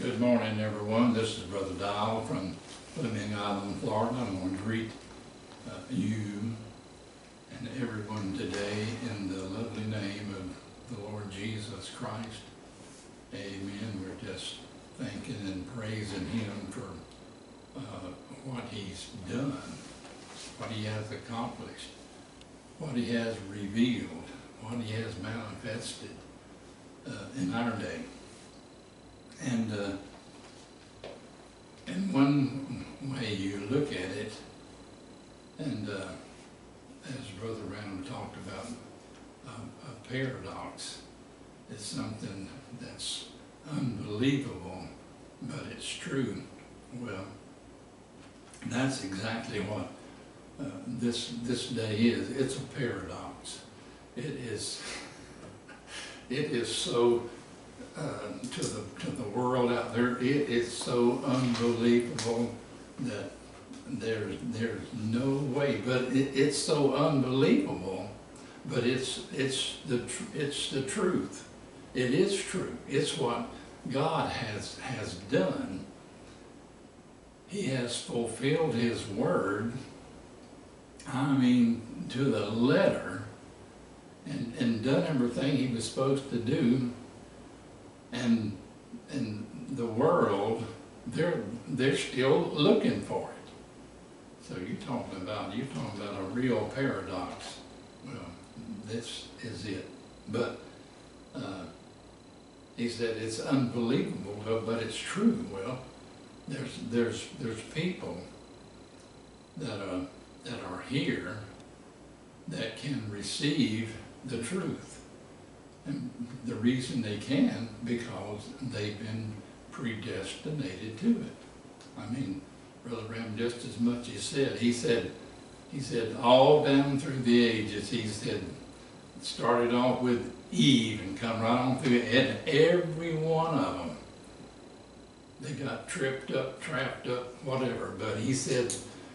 Good morning, everyone. This is Brother Dyal from Fleming Island, Florida. I'm going to greet uh, you and everyone today in the lovely name of the Lord Jesus Christ. Amen. We're just thanking and praising Him for uh, what He's done, what He has accomplished, what He has revealed, what He has manifested uh, in our day. And, uh, and one way you look at it, and uh, as Brother Randall talked about, um, a paradox is something that's unbelievable, but it's true. Well, that's exactly what uh, this this day is. It's a paradox. It is. It is so uh, to the to the world out there. It is so unbelievable that there's there's no way. But it, it's so unbelievable. But it's it's the it's the truth. It is true. It's what God has has done. He has fulfilled His word. I mean, to the letter, and and done everything He was supposed to do and and the world they're they're still looking for it. So you're talking about you're talking about a real paradox. Well, this is it. But uh, he said it's unbelievable, but, it's true. Well, there's there's there's people that are that are here that can receive the truth. The reason they can, because they've been predestinated to it. I mean, Brother Branham just as much as said, he said, he said, all down through the ages, he said, started off with Eve and come right on through, and every one of them, they got tripped up, trapped up, whatever. But he said,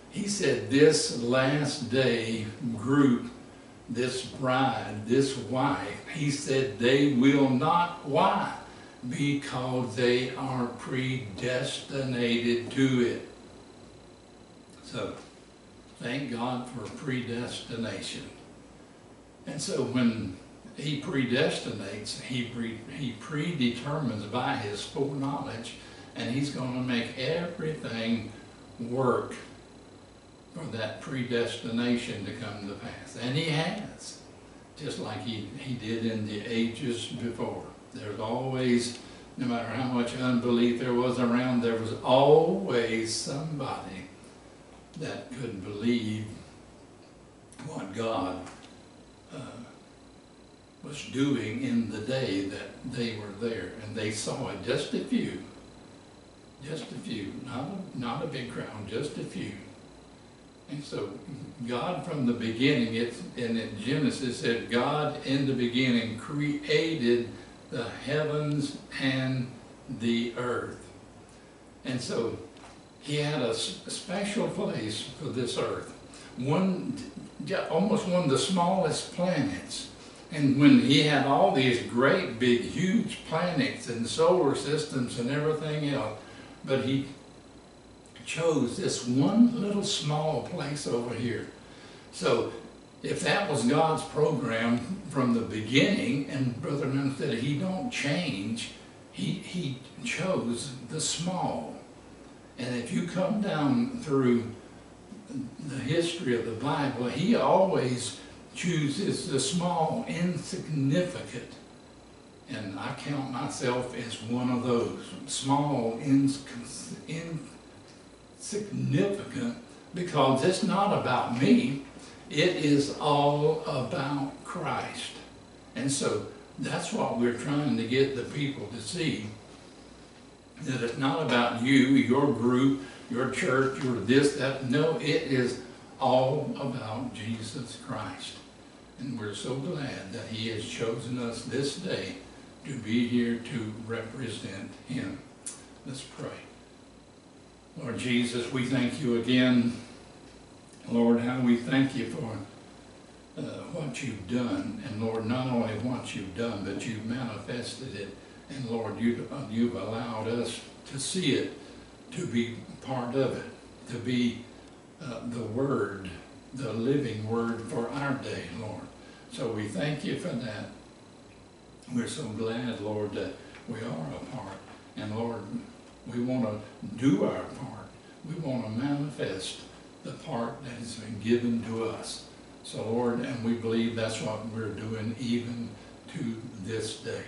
he said, this last day group this bride, this wife, he said they will not. Why? Because they are predestinated to it. So, thank God for predestination. And so when he predestinates, he, pre, he predetermines by his foreknowledge, and he's going to make everything work for that predestination to come to pass. And he has, just like he, he did in the ages before. There's always, no matter how much unbelief there was around, there was always somebody that could believe what God uh, was doing in the day that they were there. And they saw it, just a few. Just a few, not a, not a big crowd, just a few and so God from the beginning, it's, and in Genesis said, God in the beginning created the heavens and the earth. And so he had a, special place for this earth. One, almost one of the smallest planets. And when he had all these great, big, huge planets and solar systems and everything else, but he chose this one little small place over here. So if that was God's program from the beginning, and Brother Nunn said he don't change, he, he chose the small. And if you come down through the history of the Bible, he always chooses the small, insignificant. And I count myself as one of those small, insignificant significant because it's not about me. It is all about Christ. And so that's what we're trying to get the people to see. That it's not about you, your group, your church, your this, that. No, it is all about Jesus Christ. And we're so glad that He has chosen us this day to be here to represent Him. Let's pray. Lord Jesus, we thank you again. Lord, how we thank you for uh, what you've done. And Lord, not only what you've done, but you've manifested it. And Lord, you, uh, you've allowed us to see it, to be part of it, to be uh, the Word, the living Word for our day, Lord. So we thank you for that. We're so glad, Lord, that we are a part. And Lord, we want to do our part. We want to manifest the part that has been given to us. So Lord, and we believe that's what we're doing even to this day.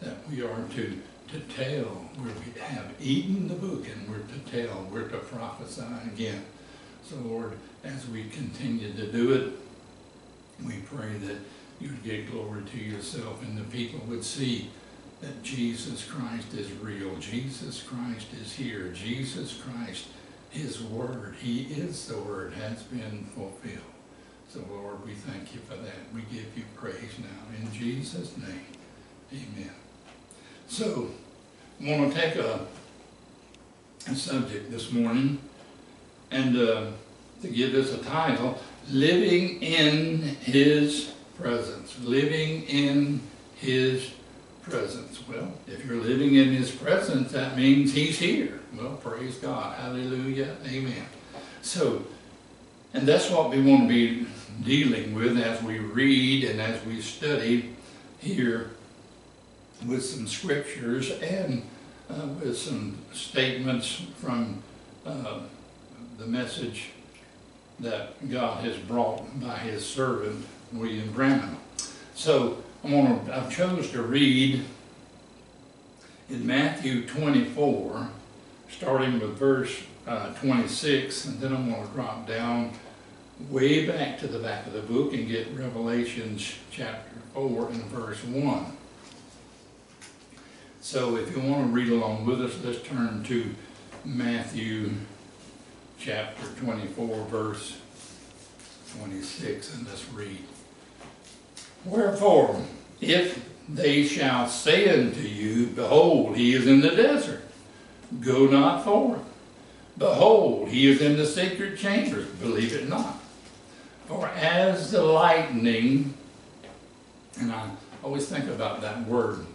That we are to, to tell, we have eaten the book and we're to tell, we're to prophesy again. So Lord, as we continue to do it, we pray that you'd get glory to yourself and the people would see that Jesus Christ is real. Jesus Christ is here. Jesus Christ, his word, he is the word, has been fulfilled. So Lord, we thank you for that. We give you praise now. In Jesus' name, amen. So, I want to take a, a subject this morning and uh, to give this a title, Living in His Presence. Living in His presence. Well, if you're living in His presence, that means He's here. Well, praise God. Hallelujah. Amen. So, and that's what we want to be dealing with as we read and as we study here with some scriptures and uh, with some statements from uh, the message that God has brought by His servant William Branham. So I want to, I chose to read in Matthew 24, starting with verse uh, 26, and then I'm going to drop down way back to the back of the book and get Revelations chapter 4 and verse 1. So if you want to read along with us, let's turn to Matthew chapter 24, verse 26, and let's read. Wherefore, if they shall say unto you, Behold, he is in the desert, go not forth. Behold, he is in the secret chambers, believe it not. For as the lightning, and I always think about that word,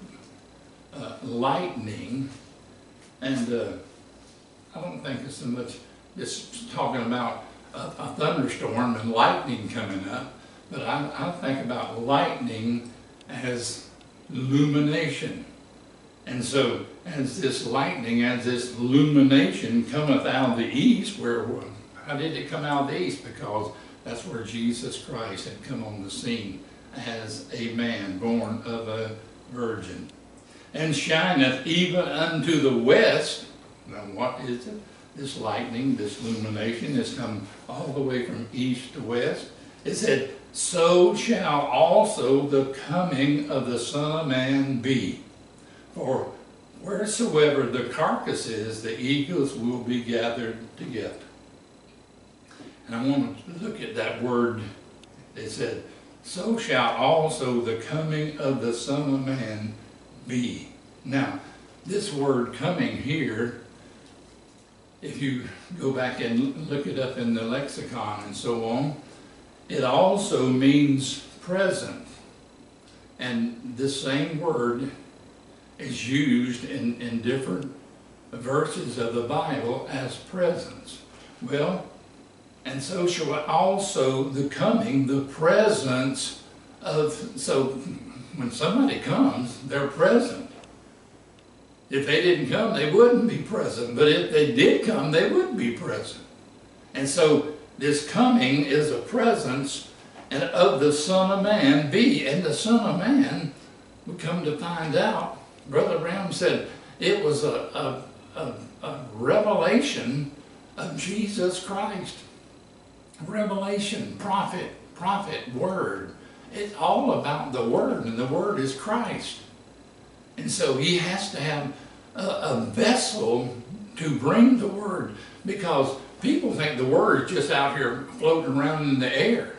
uh, lightning, and uh, I don't think it's so much just talking about a, a thunderstorm and lightning coming up, but I, I think about lightning as illumination. And so, as this lightning, as this illumination cometh out of the east, where how did it come out of the east? Because that's where Jesus Christ had come on the scene as a man born of a virgin. And shineth even unto the west. Now, what is it? This lightning, this illumination has come all the way from east to west. It said, So shall also the coming of the Son of Man be. For wheresoever the carcass is, the eagles will be gathered together. And I want to look at that word. It said, So shall also the coming of the Son of Man be. Now, this word coming here, if you go back and look it up in the lexicon and so on, it also means present. And this same word is used in, in different verses of the Bible as presence. Well, and so shall also the coming, the presence of, so when somebody comes, they're present. If they didn't come, they wouldn't be present. But if they did come, they would be present. And so this coming is a presence and of the Son of Man be. And the Son of Man, we come to find out, Brother Branham said it was a, a, a, a revelation of Jesus Christ. Revelation, prophet, prophet, word. It's all about the word, and the word is Christ. And so he has to have a, a vessel to bring the word because people think the word is just out here floating around in the air.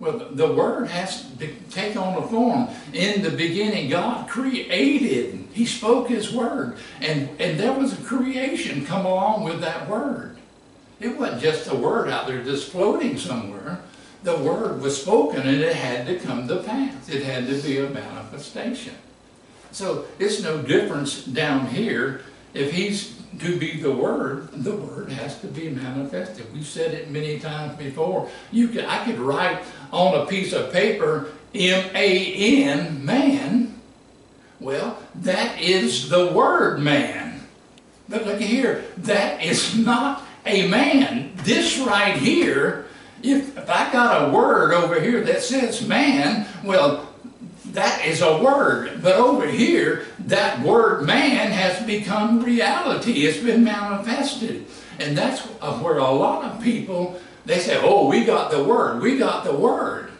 Well, the, word has to take on a form. In the beginning, God created. He spoke his word. And, and there was a creation come along with that word. It wasn't just a word out there just floating somewhere. The word was spoken and it had to come to pass. It had to be a manifestation. So it's no difference down here. If he's to be the Word, the Word has to be manifested. We've said it many times before. You could, I could write on a piece of paper M-A-N, man. Well, that is the word man. But look here, that is not a man. This right here, if, if I got a word over here that says man, well, that is a word. But over here, that word man has become reality. It's been manifested. And that's where a lot of people, they say, oh, we got the word. We got the word.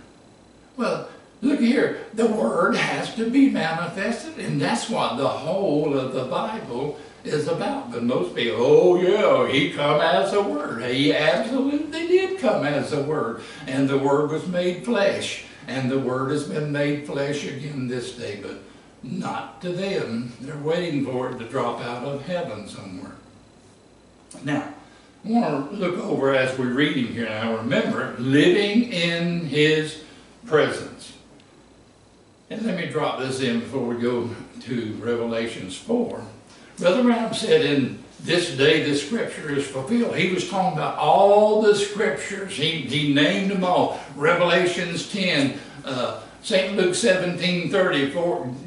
Well, look here. The word has to be manifested. And that's what the whole of the Bible is about. But most people, oh yeah, he come as a word. He absolutely did come as a word. And the word was made flesh. And the word has been made flesh again this day. But not to them. They're waiting for it to drop out of heaven somewhere. Now, I want to look over as we're reading here now. Remember, living in his presence. And let me drop this in before we go to Revelations 4. Brother Branham said in this day the scripture is fulfilled. He was talking about all the scriptures. He, he named them all. Revelations 10, uh, St. Luke 17, 30,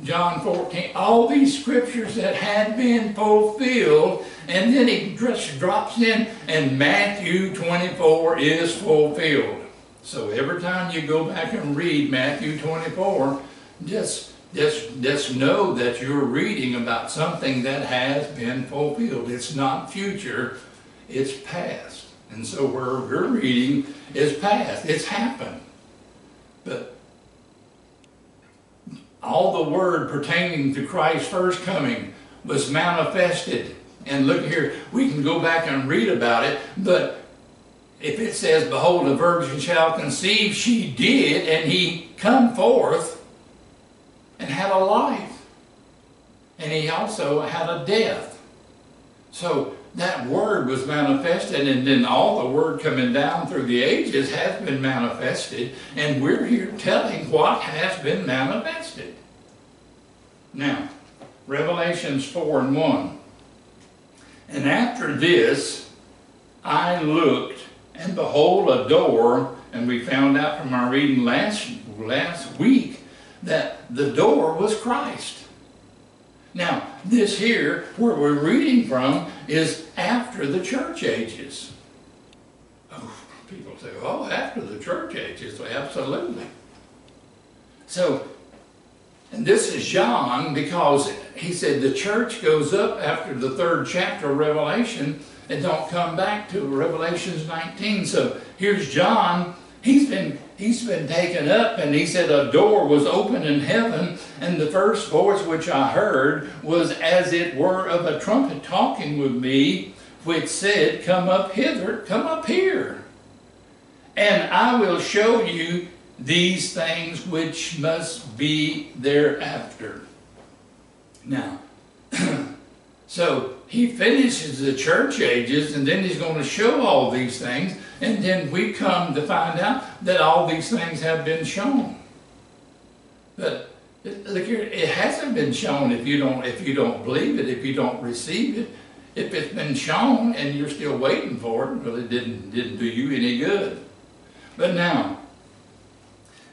John 14, all these scriptures that had been fulfilled. And then he just drops in, and Matthew 24 is fulfilled. So every time you go back and read Matthew 24, just just, just know that you're reading about something that has been fulfilled. It's not future, it's past. And so where we're reading is past. It's happened. But all the word pertaining to Christ's first coming was manifested. And look here, we can go back and read about it, but if it says, Behold, a virgin shall conceive, she did, and he come forth, and had a life. And he also had a death. So that word was manifested, and then all the word coming down through the ages has been manifested, and we're here telling what has been manifested. Now, Revelations 4 and 1. And after this, I looked, and behold, a door, and we found out from our reading last, last week that the door was Christ. Now, this here, where we're reading from, is after the church ages. Oh, people say, oh, after the church ages. Absolutely. So, and this is John because he said the church goes up after the third chapter of Revelation and don't come back to Revelations 19. So here's John. He's been he's been taken up, and he said a door was open in heaven, and the first voice which I heard was as it were of a trumpet talking with me, which said, Come up hither, come up here, and I will show you these things which must be thereafter. Now, so he finishes the church ages, and then he's going to show all these things. And then we come to find out that all these things have been shown. But look here, it hasn't been shown if you don't if you don't believe it, if you don't receive it. If it's been shown and you're still waiting for it, well, it didn't didn't do you any good. But now,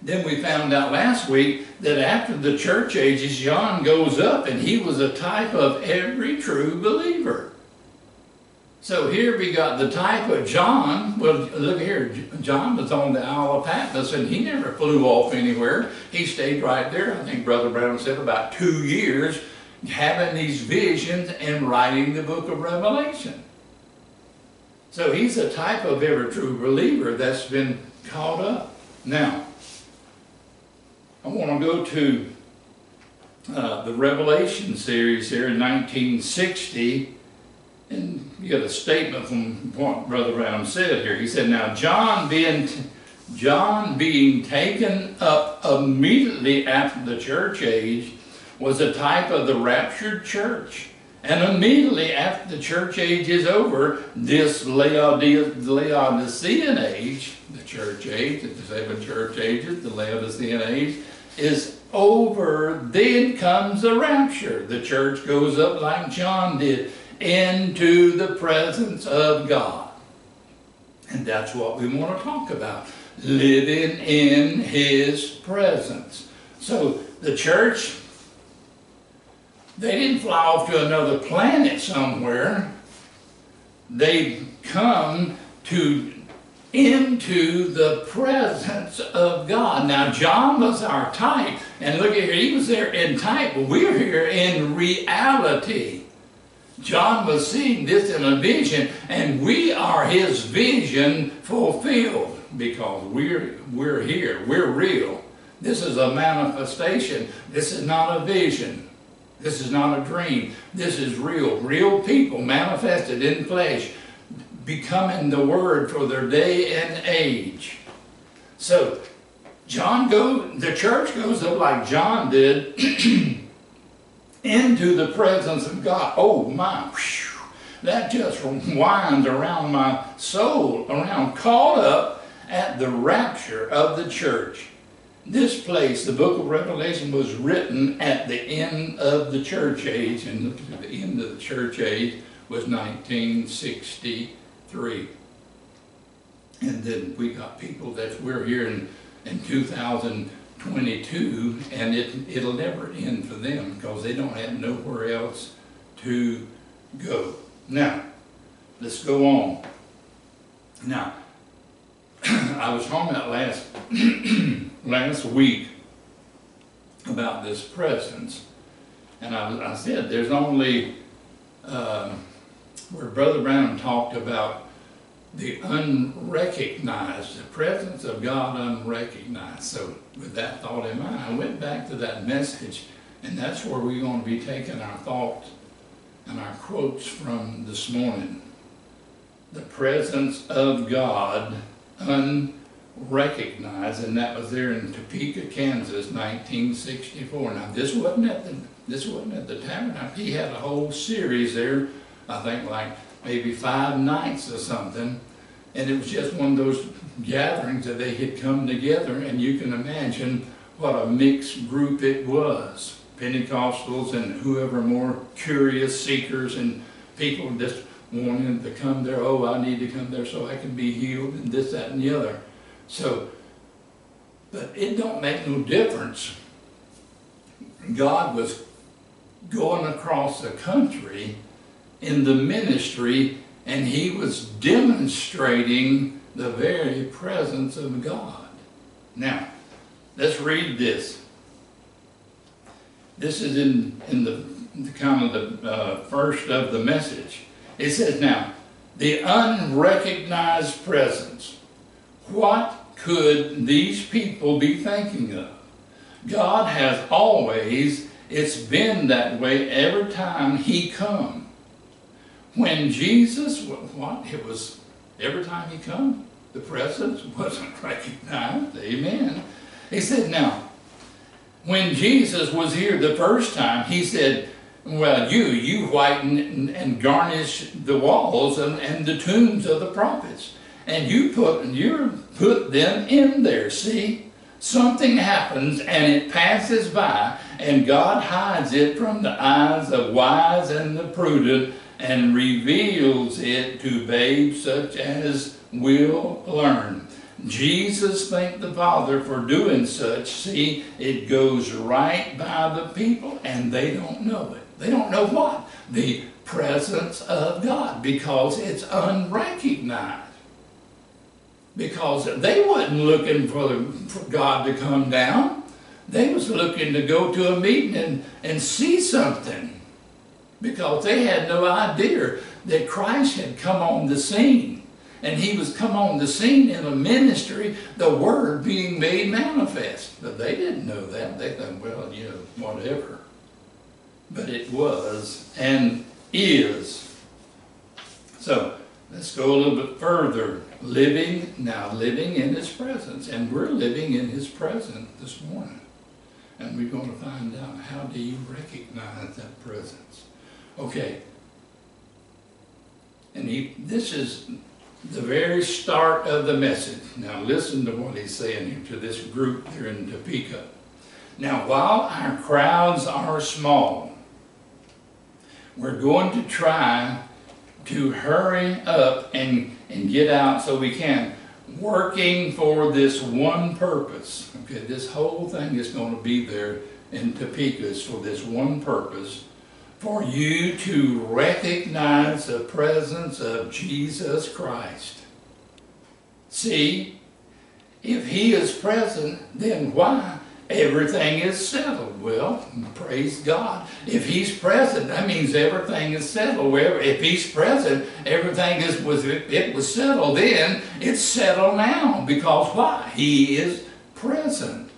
then we found out last week that after the church ages, John goes up and he was a type of every true believer. So here we got the type of John. Well, look here, John was on the Isle of Patmos and he never flew off anywhere. He stayed right there. I think Brother Branham said about two years having these visions and writing the book of Revelation. So he's a type of every true believer that's been caught up. Now, I want to go to uh, the Revelation series here in 1960 and you got a statement from what Brother Branham said here. He said, Now John being John being taken up immediately after the church age was a type of the raptured church. And immediately after the church age is over, this Laodicean age, the church age, the seven church ages, the Laodicean age, is over. Then comes the rapture. The church goes up like John did into the presence of God. And that's what we want to talk about living in His presence. So the church, they didn't fly off to another planet somewhere. They come to into the presence of God. Now, John was our type, and look at here, he was there in type, but we're here in reality. John was seeing this in a vision, and we are his vision fulfilled because we're, we're here, we're real. This is a manifestation. This is not a vision. This is not a dream. This is real. Real people manifested in flesh becoming the word for their day and age. So, John go, the church goes up like John did into the presence of God. Oh my, that just winds around my soul, around caught up at the rapture of the church. This place, the book of Revelation, was written at the end of the church age, and the end of the church age was 1960 three. And then we got people that we're here in, in 2022, and it, it'll never end for them because they don't have nowhere else to go. Now, let's go on. Now, I was talking about last last week about this presence, and I, I said there's only um, where Brother Branham talked about the unrecognized, the presence of God unrecognized. So with that thought in mind, I went back to that message, and that's where we're going to be taking our thoughts and our quotes from this morning. The presence of God unrecognized, and that was there in Topeka, Kansas, 1964. Now this wasn't at the this wasn't at the tabernacle. He had a whole series there, I think like maybe five nights or something. And it was just one of those gatherings that they had come together, and you can imagine what a mixed group it was. Pentecostals and whoever more curious seekers and people just wanting to come there. Oh, I need to come there so I can be healed and this, that, and the other. So, but it don't make no difference. God was going across the country in the ministry and he was demonstrating the very presence of God. Now, let's read this. This is in, in the, the kind of the uh, first of the message. It says, now, the unrecognized presence. What could these people be thinking of? God has always, it's been that way every time he comes. When Jesus, what? It was every time he come, the presence wasn't recognized. Amen. He said, now, when Jesus was here the first time, he said, well, you, you whiten and garnish the walls and, and the tombs of the prophets. And you put, you put them in there. See, something happens and it passes by and God hides it from the eyes of wise and the prudent and reveals it to babes such as will learn. Jesus thanked the Father for doing such. See, it goes right by the people and they don't know it. They don't know what? The presence of God because it's unrecognized. Because they wasn't looking for, the, for God to come down. They was looking to go to a meeting and, and see something because they had no idea that Christ had come on the scene. And he was come on the scene in a ministry, the Word being made manifest. But they didn't know that. They thought, well, you know, whatever. But it was and is. So let's go a little bit further. Living, now living in His presence. And we're living in His presence this morning. And we're going to find out how do you recognize that presence. Okay. And he, this is the very start of the message. Now listen to what he's saying here to this group there in Topeka. Now, while our crowds are small, we're going to try to hurry up and, and get out so we can. Working for this one purpose. Okay, this whole thing is going to be there in Topeka for this one purpose for you to recognize the presence of Jesus Christ. See, if He is present, then why? Everything is settled. Well, praise God. If He's present, that means everything is settled. If He's present, everything is was it was settled then. It's settled now because why? He is present.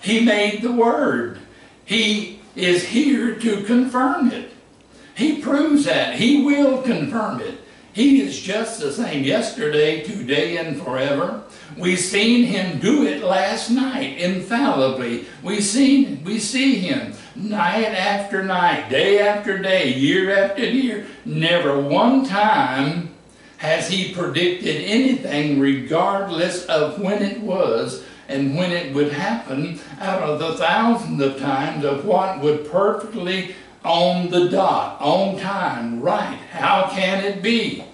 He made the Word. He is here to confirm it. He proves that. He will confirm it. He is just the same yesterday, today, and forever. We seen him do it last night, infallibly. We seen we see him night after night, day after day, year after year. Never one time has he predicted anything regardless of when it was and when it would happen out of the thousands of times of what would perfectly on the dot, on time, right. How can it be?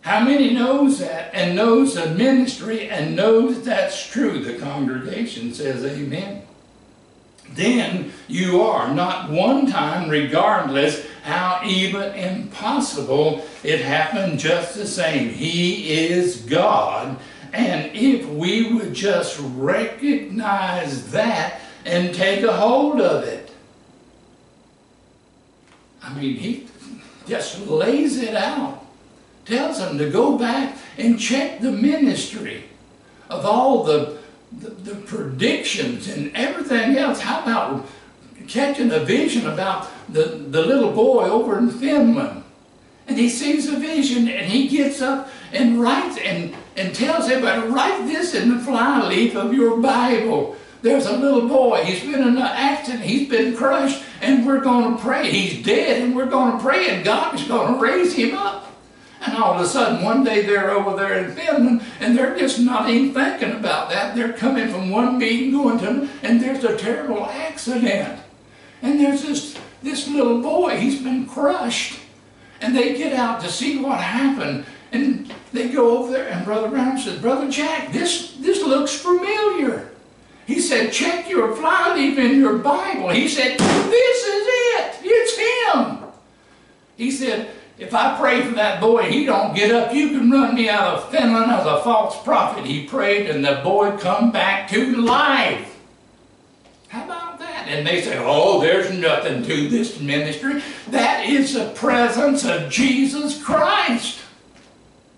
How many knows that and knows the ministry and knows that's true? The congregation says amen. Then you are not one time, regardless how even impossible it happened just the same. He is God. And if we would just recognize that and take a hold of it, I mean, he just lays it out. Tells them to go back and check the ministry of all the, the, the predictions and everything else. How about catching a vision about the, the little boy over in Finland? And he sees a vision and he gets up and writes and, and tells everybody, write this in the flyleaf of your Bible. There's a little boy. He's been in an accident. He's been crushed. And we're going to pray. He's dead and we're going to pray and God is going to raise him up. And all of a sudden, one day they're over there in Finland and they're just not even thinking about that. They're coming from one meeting going to, and there's a terrible accident. And there's this, this little boy, he's been crushed. And they get out to see what happened. And they go over there, and Brother Branham says, Brother Jack, this, this looks familiar. He said, check your flyleaf in your Bible. He said, this is it. It's him. He said, if I pray for that boy, he don't get up, you can run me out of Finland as a false prophet. He prayed and the boy come back to life. How about that? And they say, oh, there's nothing to this ministry. That is the presence of Jesus Christ.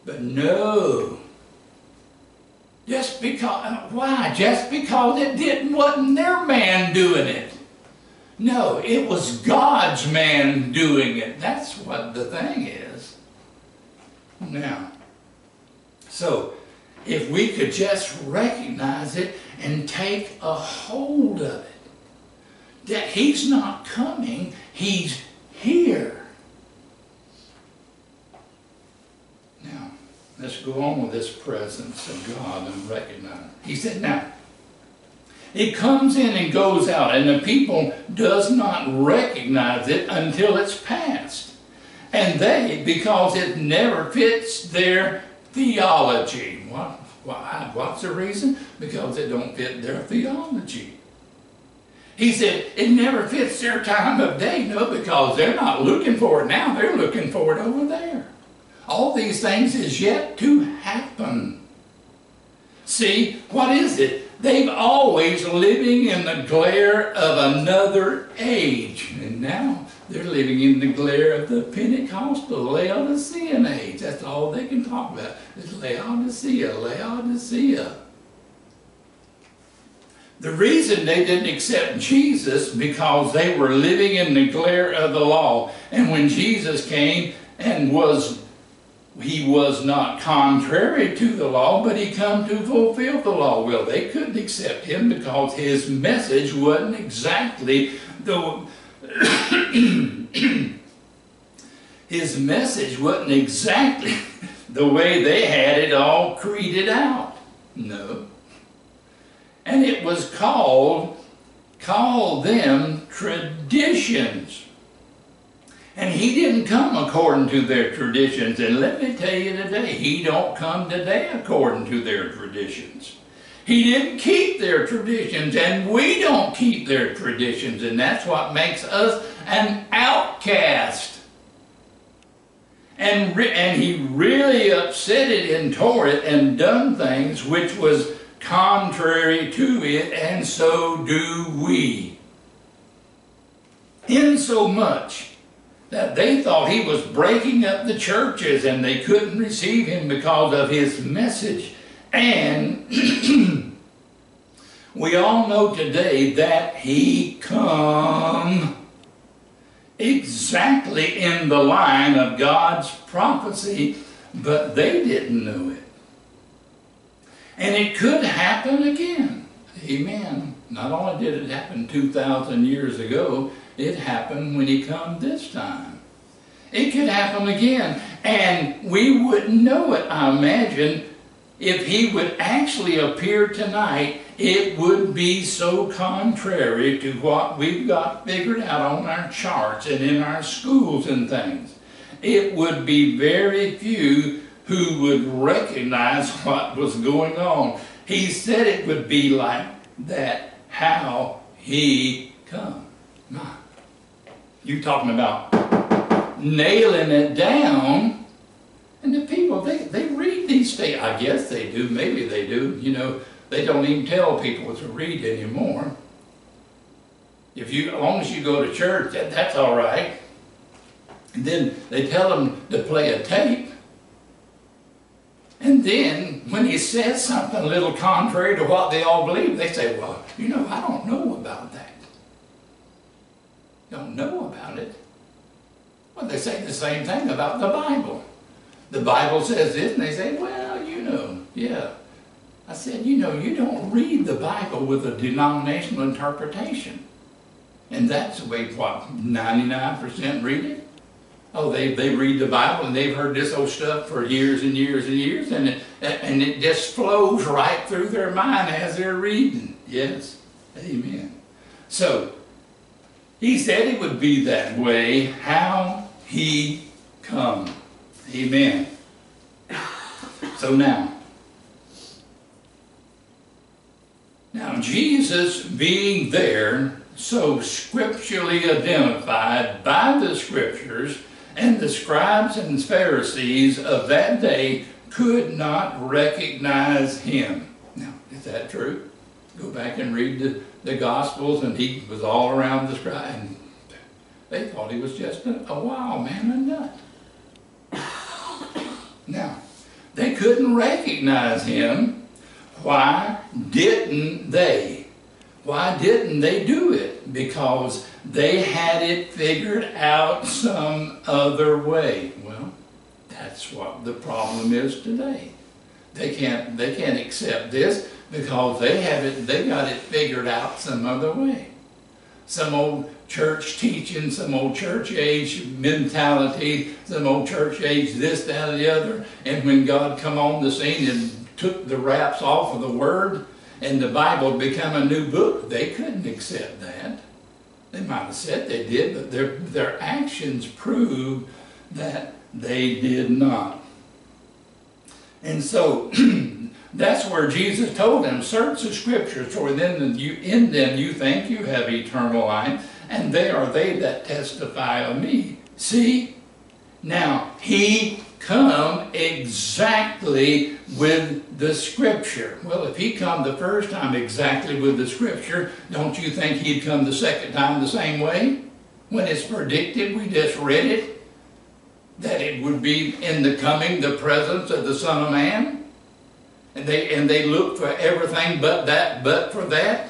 But no, just because, uh, why? Just because it didn't, wasn't their man doing it. No, it was God's man doing it. That's what the thing is. Now, so if we could just recognize it and take a hold of it, that He's not coming, He's here. Let's go on with this presence of God and recognize. It. He said, now, it comes in and goes out, and the people does not recognize it until it's past. And they, because it never fits their theology. What, why, what's the reason? Because it don't fit their theology. He said, it never fits their time of day. No, because they're not looking for it now. They're looking for it over there. All these things is yet to happen. See, what is it? They've always living in the glare of another age. And now they're living in the glare of the Pentecostal Laodicean age. That's all they can talk about. Is Laodicea, Laodicea. The reason they didn't accept Jesus because they were living in the glare of the law. And when Jesus came and was he was not contrary to the law, but he come to fulfill the law. Well, they couldn't accept him because his message wasn't exactly the his message wasn't exactly the way they had it all created out. No. And it was called, called them traditions. And he didn't come according to their traditions. And let me tell you today, he don't come today according to their traditions. He didn't keep their traditions, and we don't keep their traditions, and that's what makes us an outcast. And, and he really upset it and tore it and done things which was contrary to it, and so do we. In so much that they thought he was breaking up the churches and they couldn't receive him because of his message. And we all know today that he come exactly in the line of God's prophecy, but they didn't know it. And it could happen again. Amen. Not only did it happen 2,000 years ago, it happened when he come this time. It could happen again. And we wouldn't know it, I imagine, if he would actually appear tonight, it would be so contrary to what we've got figured out on our charts and in our schools and things. It would be very few who would recognize what was going on. He said it would be like that, how he come. You talking about nailing it down, and the people, they, they read these things. I guess they do, maybe they do. You know, they don't even tell people to read anymore. If you, as long as you go to church, that, that's all right. And then they tell them to play a tape. And then when he says something a little contrary to what they all believe, they say, well, you know, I don't know don't know about it. Well, they say the same thing about the Bible. The Bible says this, and they say, well, you know, yeah. I said, you know, you don't read the Bible with a denominational interpretation. And that's the way, what, 99% read it? Oh, they, they read the Bible and they've heard this old stuff for years and years and years, and it, and it just flows right through their mind as they're reading. Yes, amen. So, he said it would be that way. How he come. Amen. So now, now Jesus being there, so scripturally identified by the scriptures, and the scribes and Pharisees of that day could not recognize him. Now, is that true? Go back and read the the Gospels, and he was all around the and they thought he was just a, a wild man, a nut. Now, they couldn't recognize him. Why didn't they? Why didn't they do it? Because they had it figured out some other way. Well, that's what the problem is today. They can't, they can't accept this because they have it, they got it figured out some other way. Some old church teaching, some old church age mentality, some old church age this, that, or the other. And when God come on the scene and took the wraps off of the Word and the Bible become a new book, they couldn't accept that. They might have said they did, but their, their actions prove that they did not. And so That's where Jesus told them, search the scriptures, for then you, in them you think you have eternal life, and they are they that testify of me. See? Now, he come exactly with the scripture. Well, if he come the first time exactly with the scripture, don't you think he'd come the second time the same way? When it's predicted, we just read it, that it would be in the coming, the presence of the Son of Man. And they, and they look for everything but that, but for that.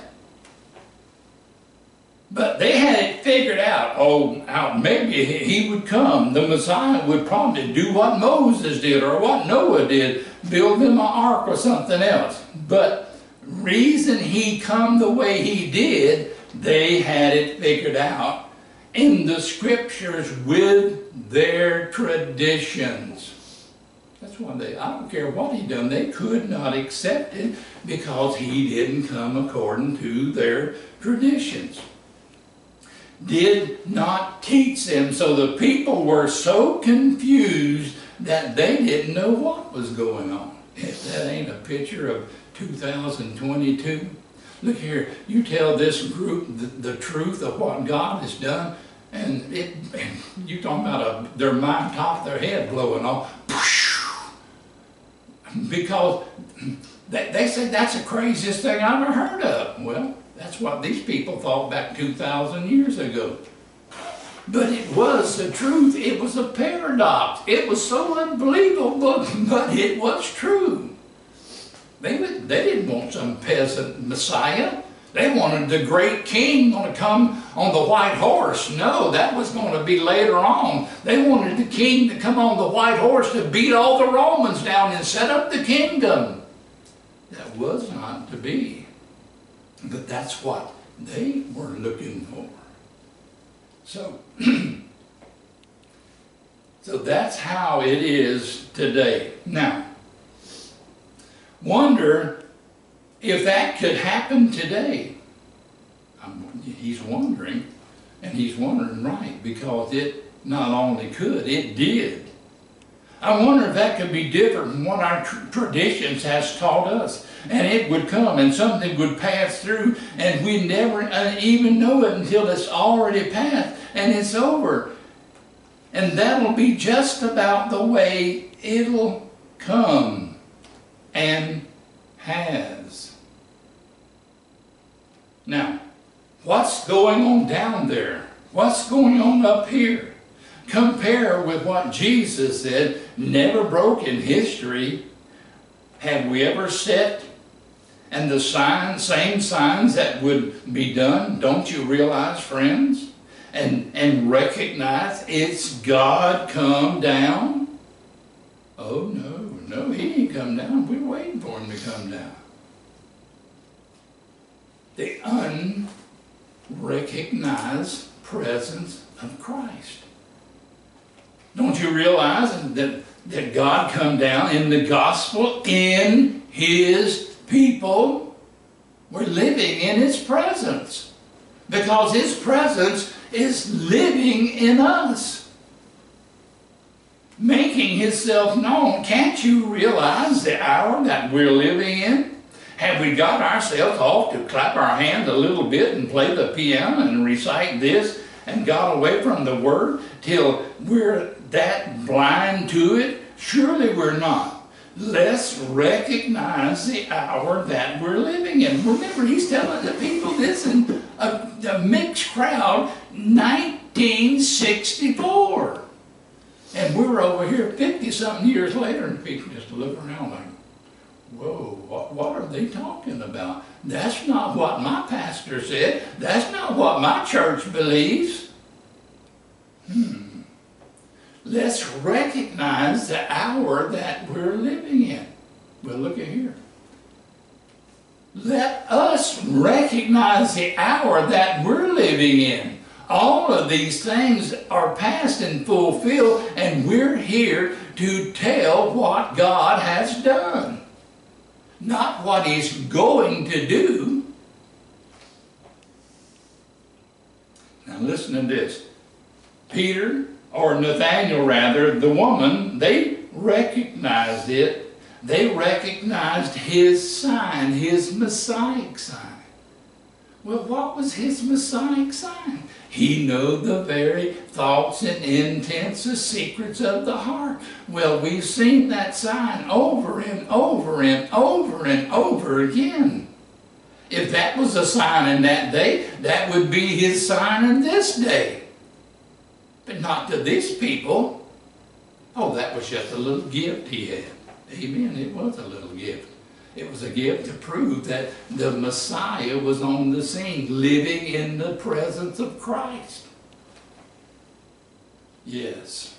But they had it figured out. Oh, maybe he would come. The Messiah would probably do what Moses did or what Noah did, build them an ark or something else. But reason he come the way he did, they had it figured out in the scriptures with their traditions. Why they, I don't care what he done, they could not accept it because he didn't come according to their traditions. Did not teach them. So the people were so confused that they didn't know what was going on. If that ain't a picture of 2022, look here, you tell this group the, the truth of what God has done, and it, you talking about a, their mind top of their head blowing off, because they, they said that's the craziest thing I've ever heard of. Well, that's what these people thought back 2,000 years ago. But it was the truth. It was a paradox. It was so unbelievable, but it was true. They, they didn't want some peasant Messiah. They wanted the great king going to come on the white horse. No, that was going to be later on. They wanted the king to come on the white horse to beat all the Romans down and set up the kingdom. That was not to be. But that's what they were looking for. So, so that's how it is today. Now, wonder if that could happen today. I'm, he's wondering, and he's wondering right, because it not only could, it did. I wonder if that could be different from what our tr traditions has taught us. And it would come and something would pass through and we never uh, even know it until it's already passed and it's over. And that'll be just about the way it'll come and has. Now, what's going on down there? What's going on up here? Compare with what Jesus said, never broke in history. Have we ever set and the sign, same signs that would be done, don't you realize, friends? And, and recognize it's God come down? Oh, no, no, he ain't come down. We're waiting for him to come down. The unrecognized presence of Christ. Don't you realize that, that God come down in the gospel in his people? Were living in his presence. Because his presence is living in us. Making himself known. Can't you realize the hour that we're living in have we got ourselves off to clap our hands a little bit and play the piano and recite this and got away from the word till we're that blind to it surely we're not let's recognize the hour that we're living in. Remember, he's telling the people this in a, a mixed crowd, 1964. And we're over here 50-something years later, and people just look around like, whoa, what, what are they talking about? That's not what my pastor said. That's not what my church believes. Hmm. Let's recognize the hour that we're living in. Well, look at here. Let us recognize the hour that we're living in. All of these things are past and fulfilled, and we're here to tell what God has done. Not what He's going to do. Now listen to this. Peter or Nathaniel rather, the woman, they recognized it. They recognized his sign, his Messiah sign. Well, what was his Messianic sign? He knew the very thoughts and intents, the secrets of the heart. Well, we've seen that sign over and over and over and over again. If that was a sign in that day, that would be his sign in this day but not to these people. Oh, that was just a little gift he had. Amen. It was a little gift. It was a gift to prove that the Messiah was on the scene, living in the presence of Christ. Yes.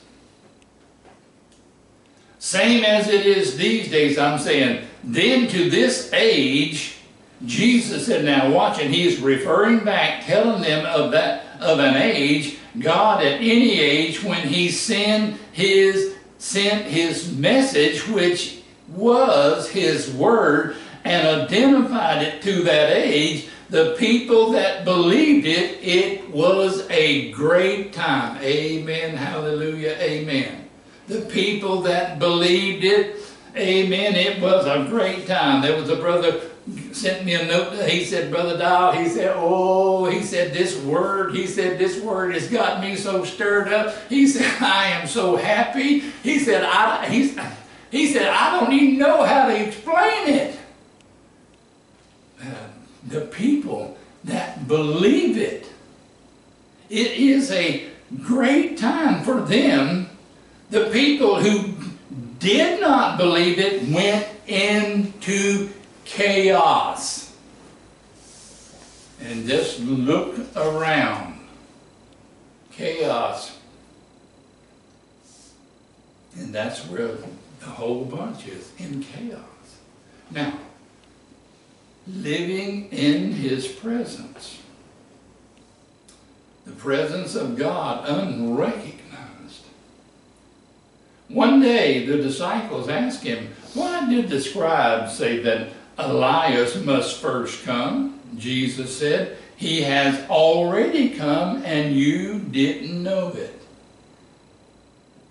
Same as it is these days, I'm saying, then to this age, Jesus said, now watch, and he's referring back, telling them of that of an age God at any age when he sent his sent his message, which was his word, and identified it to that age, the people that believed it, it was a great time. Amen, hallelujah, amen. The people that believed it, amen, it was a great time. There was a brother sent me a note. He said, Brother Dyal, he said, Oh, he said, this word, he said, this word has got me so stirred up. He said, I am so happy. He said, I, he, he said, I don't even know how to explain it. Uh, the people that believe it, it is a great time for them. The people who did not believe it went into chaos. And just look around. Chaos. And that's where the whole bunch is, in chaos. Now, living in His presence. The presence of God unrecognized. One day the disciples asked him, Why did the scribes say that Elias must first come. Jesus said, He has already come and you didn't know it.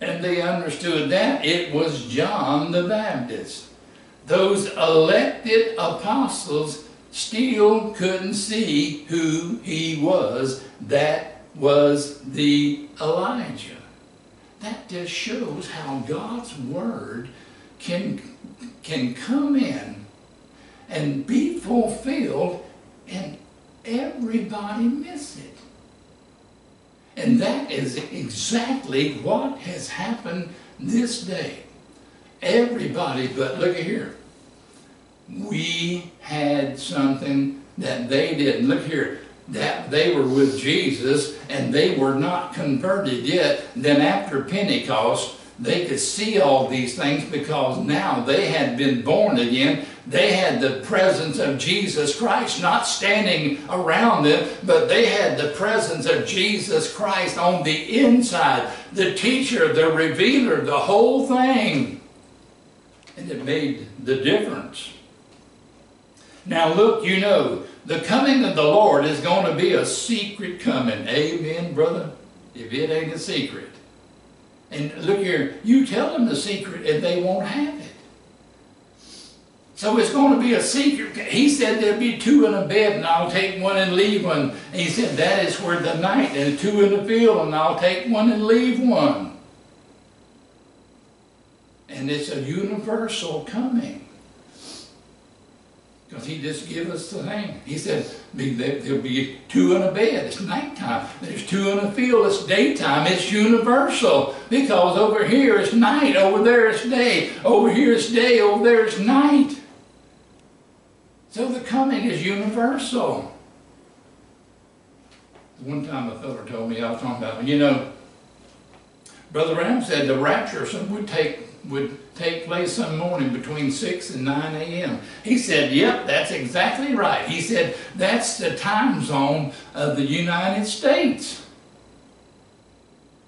And they understood that it was John the Baptist. Those elected apostles still couldn't see who he was. That was the Elijah. That just shows how God's word can, can come in and be fulfilled, and everybody miss it. And that is exactly what has happened this day. Everybody, but look at here. We had something that they didn't. Look here. That they were with Jesus and they were not converted yet. Then after Pentecost, they could see all these things because now they had been born again they had the presence of Jesus Christ not standing around them, but they had the presence of Jesus Christ on the inside. The teacher, the revealer, the whole thing. And it made the difference. Now look, you know, the coming of the Lord is going to be a secret coming. Amen, brother? If it ain't a secret. And look here, you tell them the secret and they won't have it. So it's going to be a secret. He said there'll be two in a bed and I'll take one and leave one. And he said that is where the night and two in the field and I'll take one and leave one. And it's a universal coming. Because he just gave us the thing. He said there'll be two in a bed. It's nighttime. There's two in a field. It's daytime. It's universal. Because over here it's night. Over there it's day. Over here it's day. Over there it's night. So the coming is universal. One time a fellow told me, I was talking about, you know, Brother Branham said the rapture would take would take place some morning between 6 and 9 a.m. He said, yep, that's exactly right. He said, that's the time zone of the United States.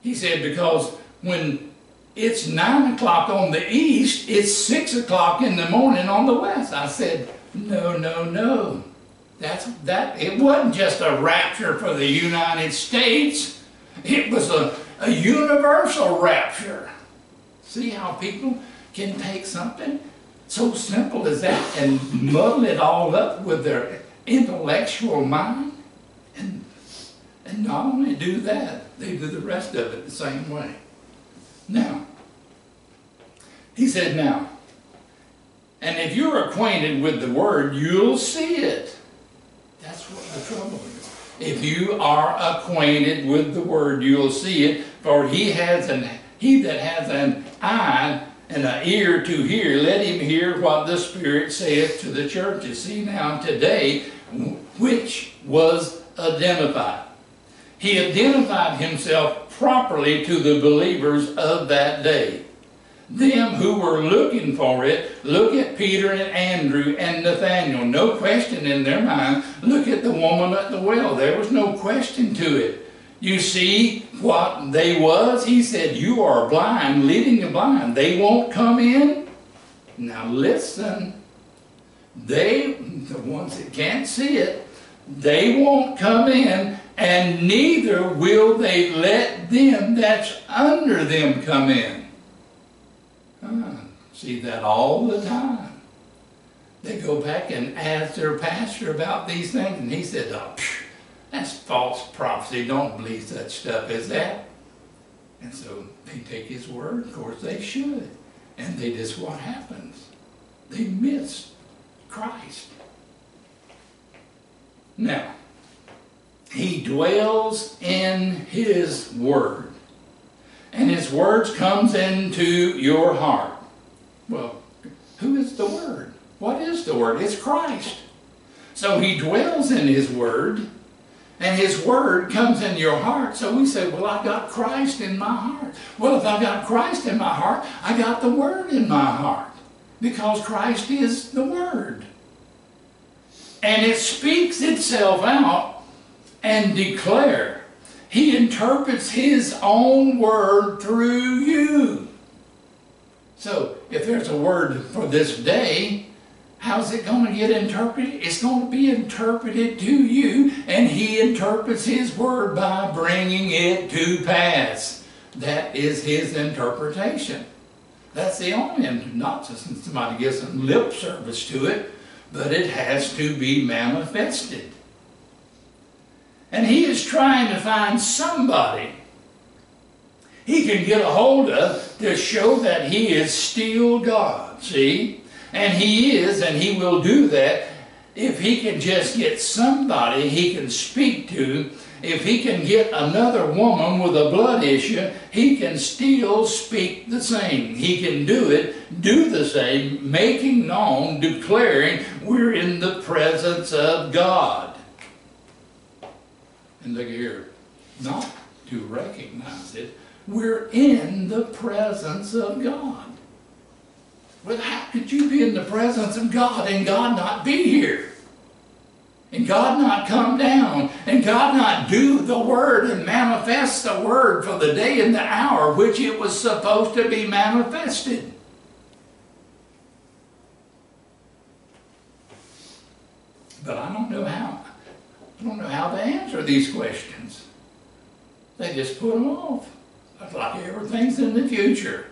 He said, because when it's 9 o'clock on the east, it's 6 o'clock in the morning on the west. I said, no, no, no. That's that. It wasn't just a rapture for the United States. It was a, a universal rapture. See how people can take something so simple as that and muddle it all up with their intellectual mind? And, and not only do that, they do the rest of it the same way. Now, he said, now, and if you're acquainted with the word, you'll see it. That's what the trouble is. If you are acquainted with the word, you'll see it. For he has an he that has an eye and an ear to hear, let him hear what the Spirit saith to the churches. See now today, which was identified. He identified himself properly to the believers of that day them who were looking for it, look at Peter and Andrew and Nathaniel. No question in their mind. Look at the woman at the well. There was no question to it. You see what they was? He said, you are blind, leading the blind. They won't come in. Now listen. They, the ones that can't see it, they won't come in, and neither will they let them that's under them come in. Ah, see that all the time. They go back and ask their pastor about these things, and he said, oh, that's false prophecy. Don't believe such stuff as that. And so they take his word. Of course, they should. And they just what happens? They miss Christ. Now, he dwells in his word. And his words comes into your heart. Well, who is the word? What is the word? It's Christ. So he dwells in his word and His Word comes in your heart. So we say, well, I've got Christ in my heart. Well, if I've got Christ in my heart, I got the Word in my heart. Because Christ is the Word. And it speaks itself out and declare. He interprets His own Word through you. So, if there's a word for this day, How's it going to get interpreted? It's going to be interpreted to you, and He interprets His Word by bringing it to pass. That is His interpretation. That's the only, not just somebody gives some lip service to it, but it has to be manifested. And He is trying to find somebody He can get a hold of to show that He is still God. See? And he is, and he will do that if he can just get somebody he can speak to. If he can get another woman with a blood issue, he can still speak the same. He can do it, do the same, making known, declaring we're in the presence of God. And look here, not to recognize it, we're in the presence of God. Well, how could you be in the presence of God and God not be here? And God not come down, and God not do the Word and manifest the Word for the day and the hour which it was supposed to be manifested. But I don't know how. Don't know how to answer these questions. They just put them off. Like everything's in the future.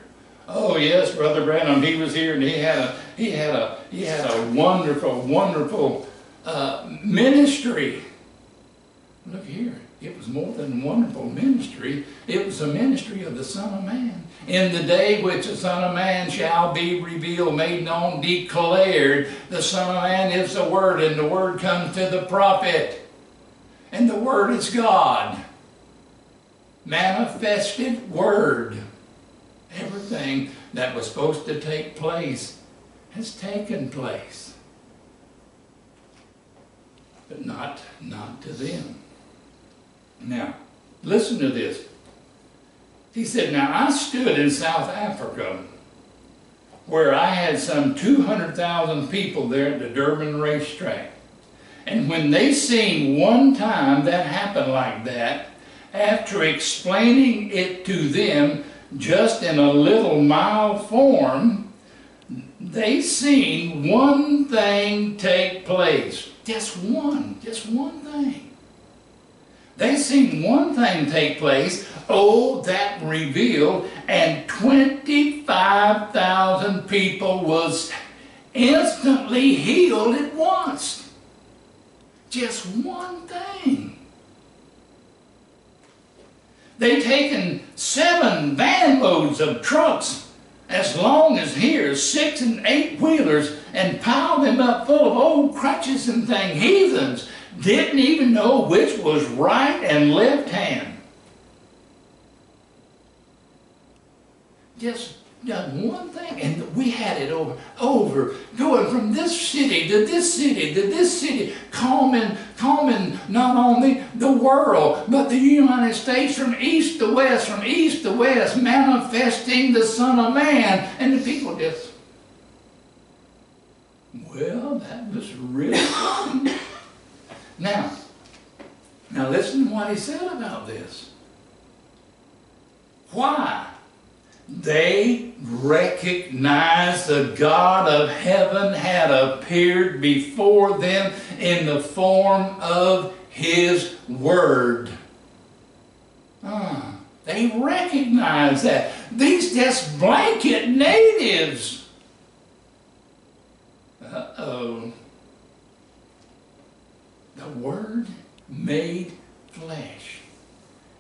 Oh yes, Brother Branham, he was here and he had a he had a he had a wonderful, wonderful uh, ministry. Look here, it was more than wonderful ministry. It was a ministry of the Son of Man. In the day which the Son of Man shall be revealed, made known, declared, the Son of Man is the Word, and the Word comes to the prophet. And the Word is God. Manifested Word everything that was supposed to take place has taken place. But not, not to them. Now, listen to this. He said, Now I stood in South Africa where I had some 200,000 people there at the Durban racetrack. And when they seen one time that happened like that, after explaining it to them, just in a little mild form, they seen one thing take place. Just one, just one thing. They seen one thing take place, oh, that revealed, and 25,000 people was instantly healed at once. Just one thing. They've taken seven van loads of trucks as long as here, six and eight wheelers, and piled them up full of old crutches and things. Heathens didn't even know which was right and left hand. Just done one thing, and we had it over, over, going from this city to this city to this city, calming, calming not only the world, but the United States from east to west, from east to west, manifesting the Son of Man. And the people just, well, that was really fun. now, Now listen to what he said about this. Why? They recognized the God of heaven had appeared before them in the form of His Word. Ah, they recognized that. These just blanket natives. Uh-oh. The Word made flesh.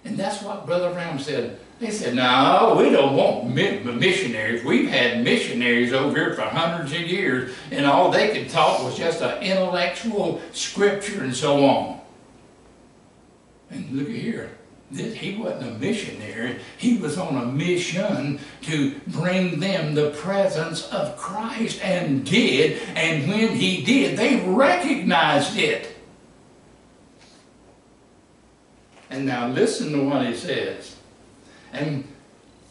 And that's what Brother Branham said. They said, no, we don't want missionaries. We've had missionaries over here for hundreds of years, and all they could talk was just an intellectual scripture and so on. And look at here. This, he wasn't a missionary. He was on a mission to bring them the presence of Christ and did. And when he did, they recognized it. And now listen to what he says. And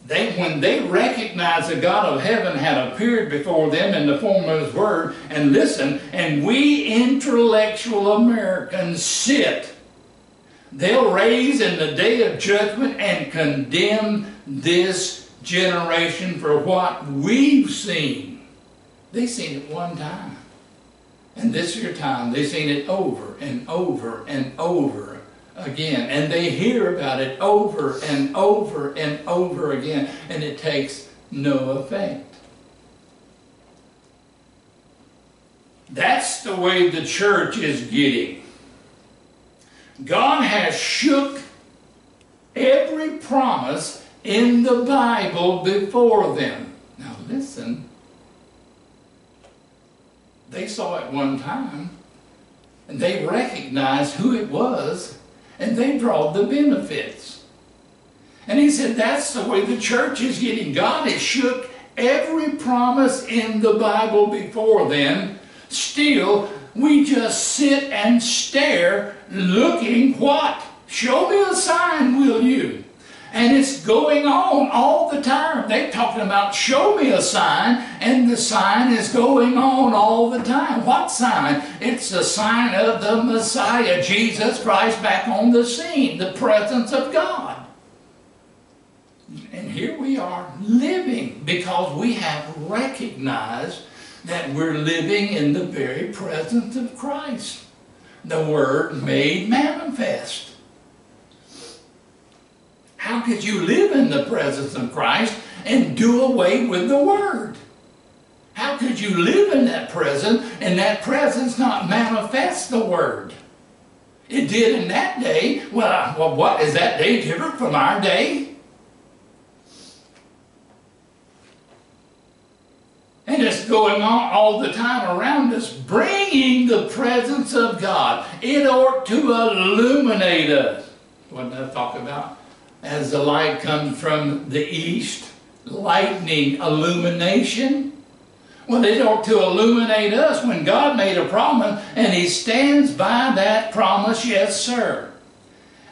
they, when they recognized the God of heaven had appeared before them in the form of his word, and listen, and we intellectual Americans sit, they'll raise in the day of judgment and condemn this generation for what we've seen. They seen it one time. And this year time, they've seen it over and over and over again. And they hear about it over and over and over again, and it takes no effect. That's the way the church is getting. God has shook every promise in the Bible before them. Now listen, they saw it one time, and they recognized who it was and they draw the benefits. And he said that's the way the church is getting. God has shook every promise in the Bible before then. Still, we just sit and stare looking what? Show me a sign, will you? And it's going on all the time. They're talking about show me a sign, and the sign is going on all the time. What sign? It's the sign of the Messiah, Jesus Christ, back on the scene, the presence of God. And here we are living because we have recognized that we're living in the very presence of Christ. The Word made manifest. How could you live in the presence of Christ and do away with the Word? How could you live in that presence and that presence not manifest the Word? It did in that day. Well, well, what is that day different from our day? And it's going on all the time around us, bringing the presence of God. It ought to illuminate us. What did I talk about? As the light comes from the east, lightning illumination. Well, it ought to illuminate us when God made a promise and He stands by that promise, yes, sir.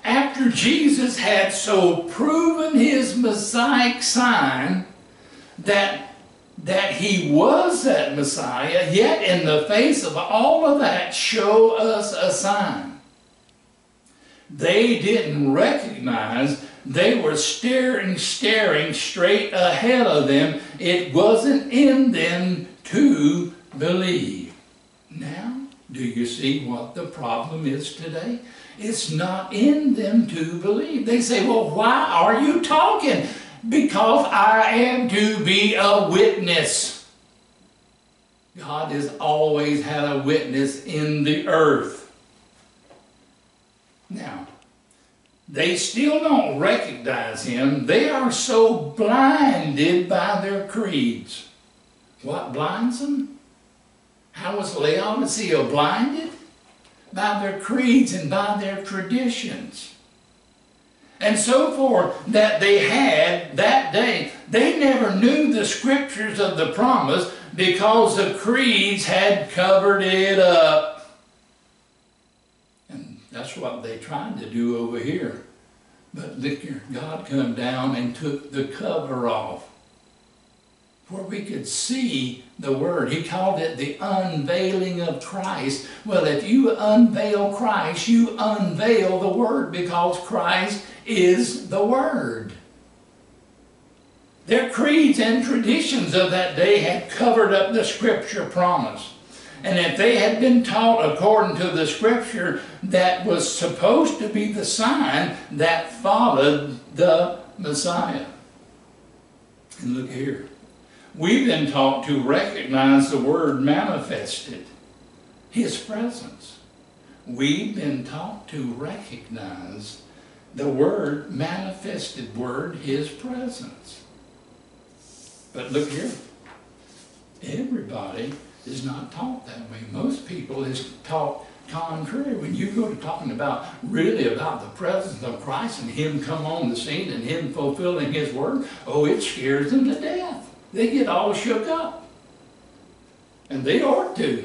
After Jesus had so proven His Messiah sign that, that He was that Messiah, yet in the face of all of that, show us a sign. They didn't recognize they were staring, staring straight ahead of them. It wasn't in them to believe. Now, do you see what the problem is today? It's not in them to believe. They say, well, why are you talking? Because I am to be a witness. God has always had a witness in the earth. Now, they still don't recognize him. They are so blinded by their creeds. What blinds them? How was Laodicea blinded? By their creeds and by their traditions. And so forth that they had that day. They never knew the scriptures of the promise because the creeds had covered it up. That's what they tried to do over here. But look here, God come down and took the cover off. where we could see the Word. He called it the unveiling of Christ. Well, if you unveil Christ, you unveil the Word because Christ is the Word. Their creeds and traditions of that day had covered up the Scripture promise. And if they had been taught according to the Scripture, that was supposed to be the sign that followed the Messiah. And look here. We've been taught to recognize the Word manifested, His presence. We've been taught to recognize the Word, manifested Word, His presence. But look here. Everybody is not taught that way. Most people is taught contrary. When you go to talking about really about the presence of Christ and Him come on the scene and Him fulfilling His word, oh, it scares them to death. They get all shook up. And they ought to.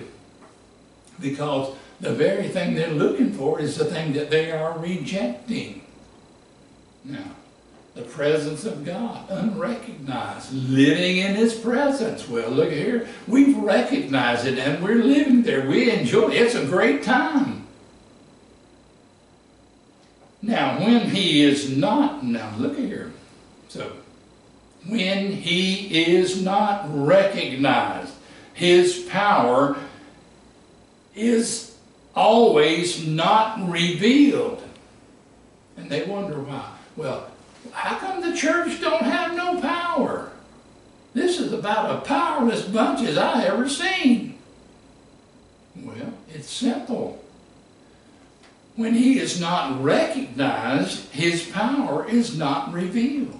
Because the very thing they're looking for is the thing that they are rejecting. Now, the presence of God, unrecognized, living in His presence. Well, look here, we've recognized it and we're living there. We enjoy it. It's a great time. Now, when He is not, now look here. So, when He is not recognized, His power is always not revealed. And they wonder why. Well, how come the church don't have no power? This is about a powerless bunch as I ever seen. Well, it's simple. When he is not recognized, his power is not revealed.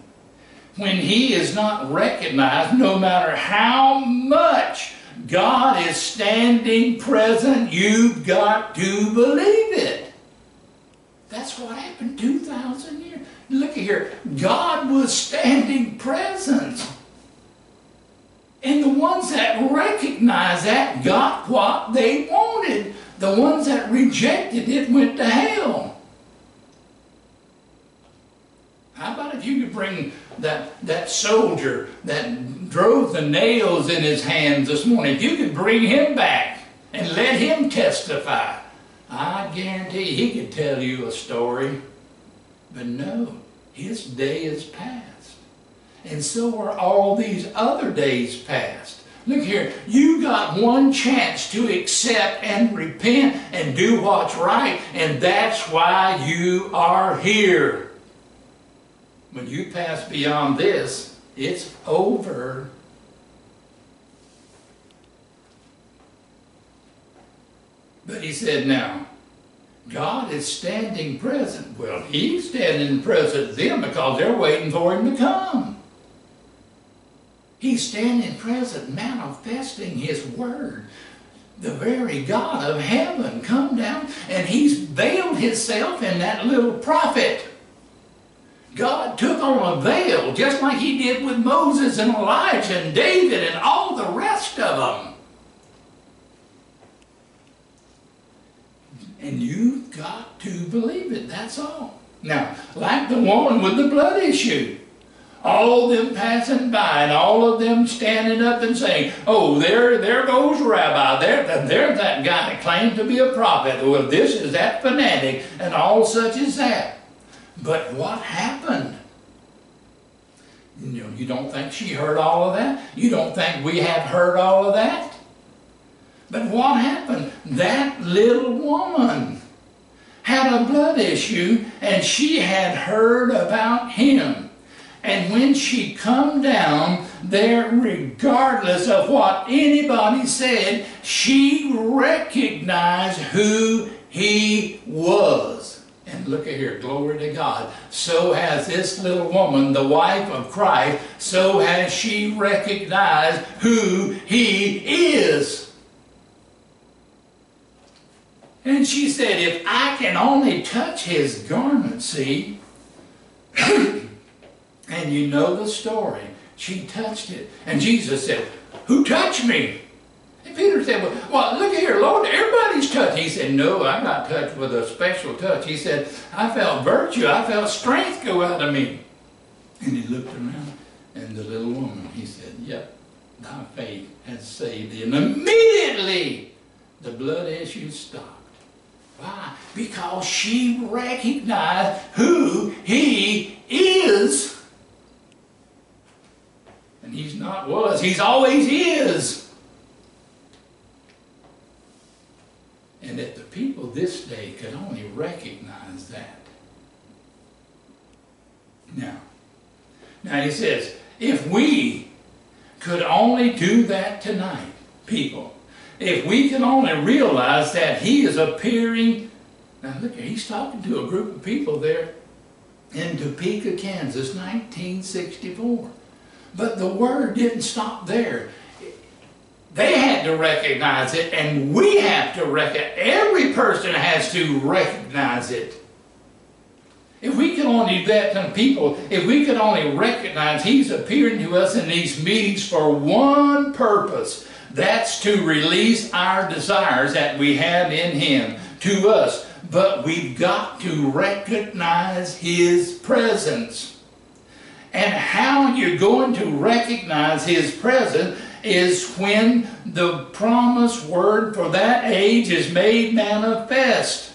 When he is not recognized, no matter how much God is standing present, you've got to believe it. That's what happened 2,000 years. Look at here. God was standing present. And the ones that recognized that got what they wanted. The ones that rejected it went to hell. How about if you could bring that, that soldier that drove the nails in his hands this morning, if you could bring him back and let him testify, I guarantee he could tell you a story. But no, his day is past. And so are all these other days past. Look here, you got one chance to accept and repent and do what's right, and that's why you are here. When you pass beyond this, it's over. But he said, now, God is standing present. Well, he's standing present them because they're waiting for him to come. He's standing present, manifesting his word. The very God of heaven come down and he's veiled himself in that little prophet. God took on a veil just like he did with Moses and Elijah and David and all the rest of them. And you've got to believe it, that's all. Now, like the woman with the blood issue, all of them passing by and all of them standing up and saying, oh, there, there goes Rabbi, there, there's that guy that claimed to be a prophet, well, this is that fanatic, and all such as that. But what happened? You know, you don't think she heard all of that? You don't think we have heard all of that? But what happened? That little woman had a blood issue and she had heard about him. And when she come down there, regardless of what anybody said, she recognized who he was. And look at here, glory to God. So has this little woman, the wife of Christ, so has she recognized who he is. And she said, if I can only touch his garment, see, and you know the story. She touched it. And Jesus said, who touched me? And Peter said, well, well, look here, Lord, everybody's touched. He said, no, I got touched with a special touch. He said, I felt virtue. I felt strength go out of me. And he looked around, and the little woman, he said, yep, thy faith has saved thee. And immediately the blood issue stopped. Why? Because she recognized who he is. And he's not was, he's always is. And that the people this day could only recognize that. Now, now he says, if we could only do that tonight, people, if we can only realize that he is appearing, now look, he's talking to a group of people there in Topeka, Kansas, 1964. But the word didn't stop there. They had to recognize it, and we have to recognize Every person has to recognize it. If we can only do that to people, if we could only recognize He's appearing to us in these meetings for one purpose, that's to release our desires that we have in Him to us. But we've got to recognize His presence. And how you're going to recognize His presence is when the promised word for that age is made manifest.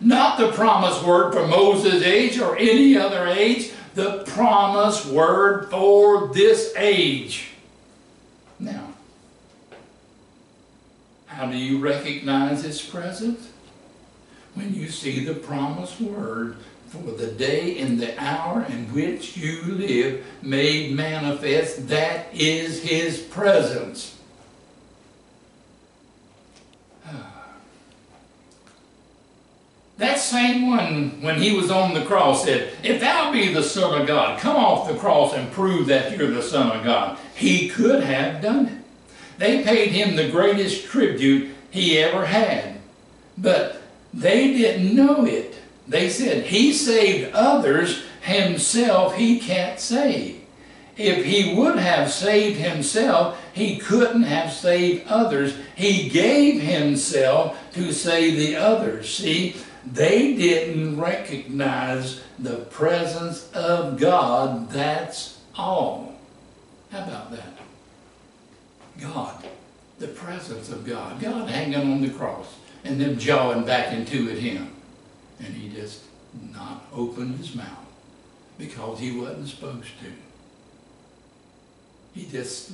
Not the promised word for Moses' age or any other age, the promised word for this age. Now, how do you recognize His presence? When you see the promised word for the day and the hour in which you live made manifest, that is His presence. That same one, when he was on the cross, said, If thou be the Son of God, come off the cross and prove that you're the Son of God. He could have done it. They paid him the greatest tribute he ever had. But they didn't know it. They said, He saved others, himself he can't save. If he would have saved himself, he couldn't have saved others. He gave himself to save the others. See, they didn't recognize the presence of God. That's all. How about that? God, the presence of God, God hanging on the cross, and them jawing back into it him. And he just not opened his mouth because he wasn't supposed to. He just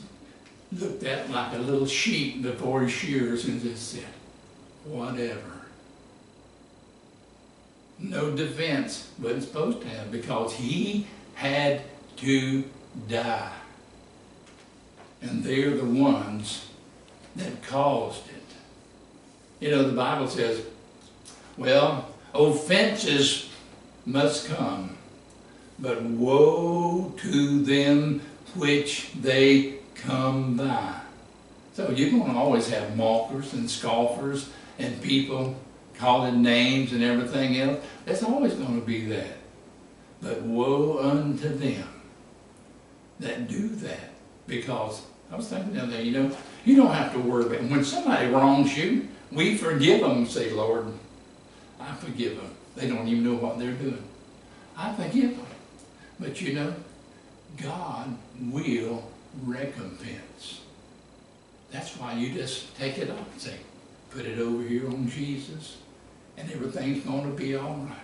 looked at like a little sheep before shears and just said, whatever. No defense, wasn't supposed to have because he had to die and they're the ones that caused it. You know, the Bible says, well, offenses must come, but woe to them which they come by. So you're going to always have mockers and scoffers and people calling names and everything else. There's always going to be that. But woe unto them that do that because I was thinking the other day, you know, you don't have to worry about it. When somebody wrongs you, we forgive them say, Lord, I forgive them. They don't even know what they're doing. I forgive them. But you know, God will recompense. That's why you just take it up and say, put it over here on Jesus, and everything's going to be all right.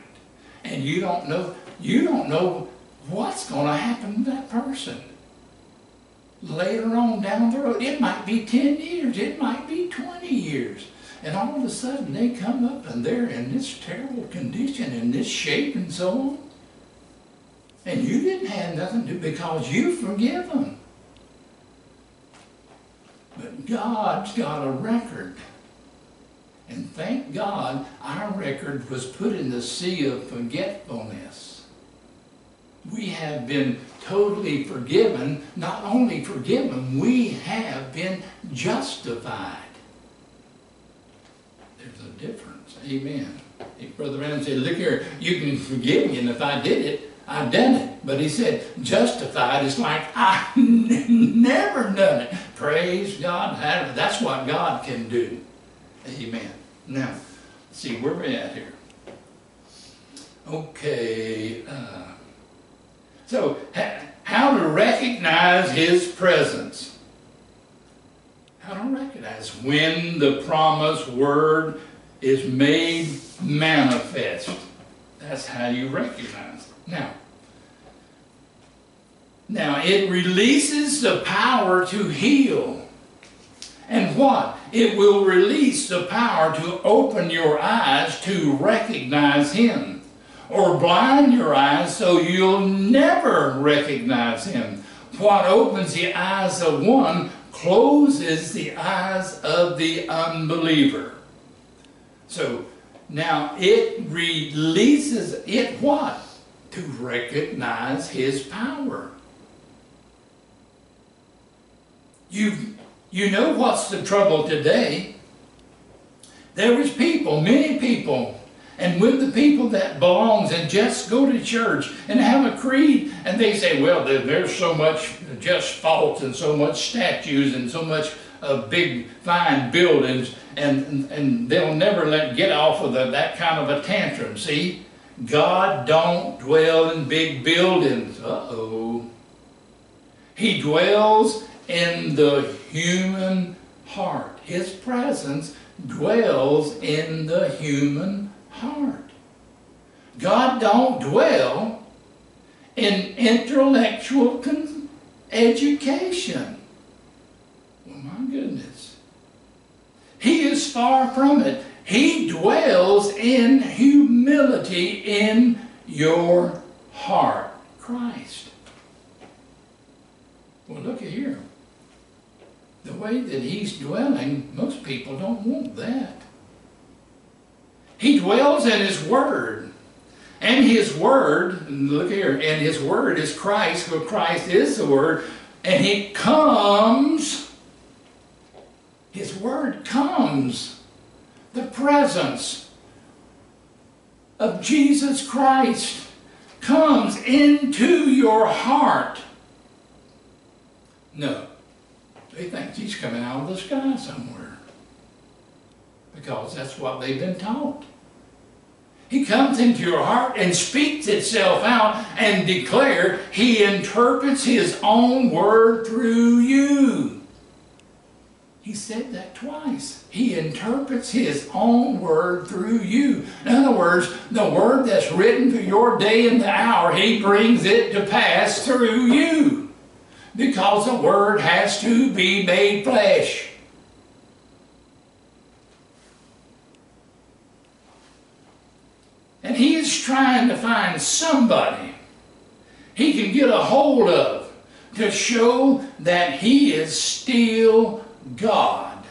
And you don't know, you don't know what's going to happen to that person later on down the road. It might be 10 years, it might be 20 years. And all of a sudden they come up and they're in this terrible condition, in this shape and so on. And you didn't have nothing to because you forgive them. But God's got a record. And thank God our record was put in the sea of forgetfulness. We have been totally forgiven, not only forgiven, we have been justified. There's a difference. Amen. If Brother Branham said, look here, you can forgive me, and if I did it, I've done it. But he said, justified is like, I never done it. Praise God. That's what God can do. Amen. Now, see where we're at here. Okay. Uh, so, how to recognize His presence. How to recognize when the promised word is made manifest. That's how you recognize. Now, now it releases the power to heal. And what? It will release the power to open your eyes to recognize Him. Or blind your eyes so you'll never recognize Him. What opens the eyes of one closes the eyes of the unbeliever. So now it releases it what? To recognize his power. You, you know what's the trouble today? There was people, many people, and with the people that belongs and just go to church and have a creed and they say, well, there's so much just faults and so much statues and so much uh, big fine buildings and, and they'll never let get off of the, that kind of a tantrum. See, God don't dwell in big buildings. Uh-oh. He dwells in the human heart. His presence dwells in the human heart. God don't dwell in intellectual education. Well, my goodness. He is far from it. He dwells in humility in your heart. Christ. Well, look at here the way that he's dwelling, most people don't want that. He dwells in his word. And his word, look here, and his word is Christ, for Christ is the word, and he comes, his word comes, the presence of Jesus Christ comes into your heart. No, they think he's coming out of the sky somewhere. Because that's what they've been taught. He comes into your heart and speaks itself out and declare he interprets his own word through you. He said that twice. He interprets his own word through you. In other words, the word that's written for your day and the hour, he brings it to pass through you because the Word has to be made flesh. And he is trying to find somebody he can get a hold of to show that he is still God.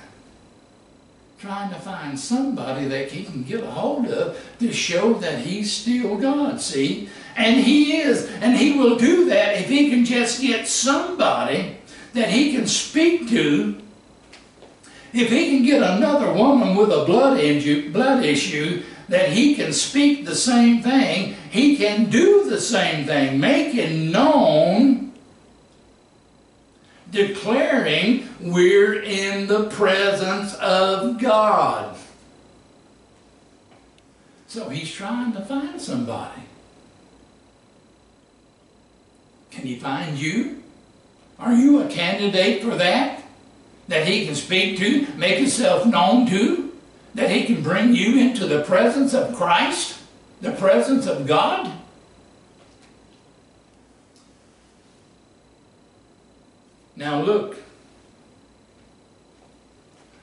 Trying to find somebody that he can get a hold of to show that he's still God, see? And he is. And he will do that if he can just get somebody that he can speak to. If he can get another woman with a blood, blood issue that he can speak the same thing, he can do the same thing, making known, declaring we're in the presence of God. So he's trying to find somebody. Can he find you? Are you a candidate for that? That he can speak to, make himself known to? That he can bring you into the presence of Christ? The presence of God? Now look,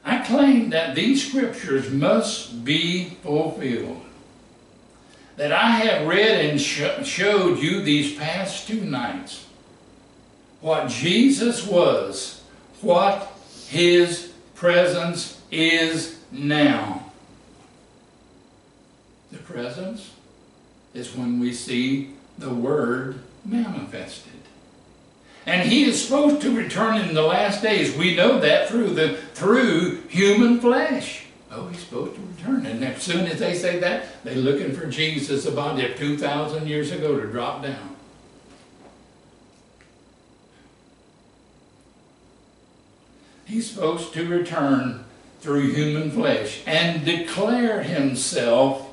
I claim that these scriptures must be fulfilled that I have read and sh showed you these past two nights. What Jesus was, what his presence is now. The presence is when we see the Word manifested. And he is supposed to return in the last days. We know that through the through human flesh. Oh, he's supposed to return. And as soon as they say that, they're looking for Jesus about there 2,000 years ago to drop down. He's supposed to return through human flesh and declare himself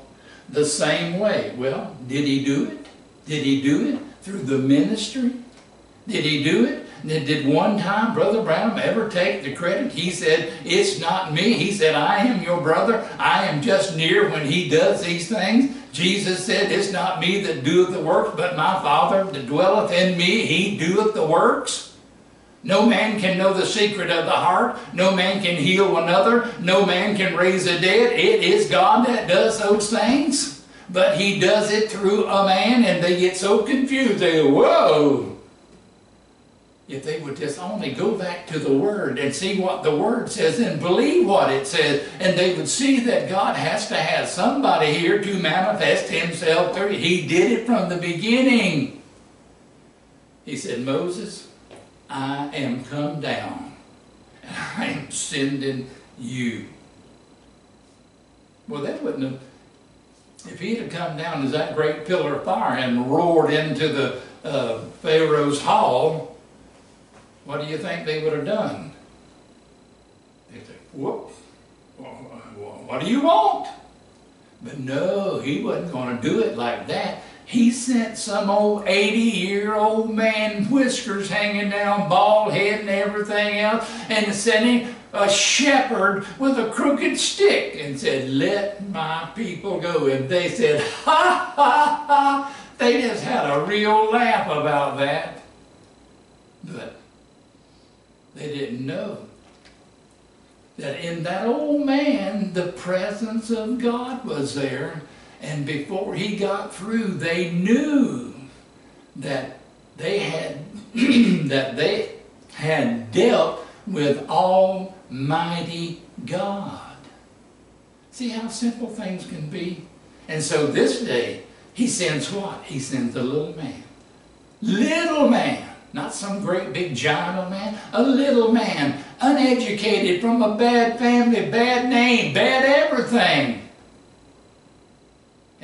the same way. Well, did he do it? Did he do it through the ministry? Did he do it? Did one time Brother Branham ever take the credit? He said, It's not me. He said, I am your brother. I am just near when he does these things. Jesus said, It's not me that doeth the works, but my Father that dwelleth in me, he doeth the works. No man can know the secret of the heart. No man can heal another. No man can raise the dead. It is God that does those things. But he does it through a man, and they get so confused. They go, Whoa! If they would just only go back to the Word and see what the Word says and believe what it says, and they would see that God has to have somebody here to manifest Himself through. He did it from the beginning. He said, Moses, I am come down, and I am sending you. Well, that wouldn't have, if he'd have come down as that great pillar of fire and roared into the uh, Pharaoh's hall, what do you think they would have done? They'd say, whoop, what do you want? But no, he wasn't going to do it like that. He sent some old 80-year-old man, whiskers hanging down, bald head and everything else, and sent him a shepherd with a crooked stick and said, let my people go. And they said, ha, ha, ha. They just had a real laugh about that. But they didn't know that in that old man, the presence of God was there and before he got through, they knew that they had that they had dealt with Almighty God. See how simple things can be? And so this day, he sends what? He sends a little man. Little man. Not some great big giant of man. A little man. Uneducated from a bad family, bad name, bad everything.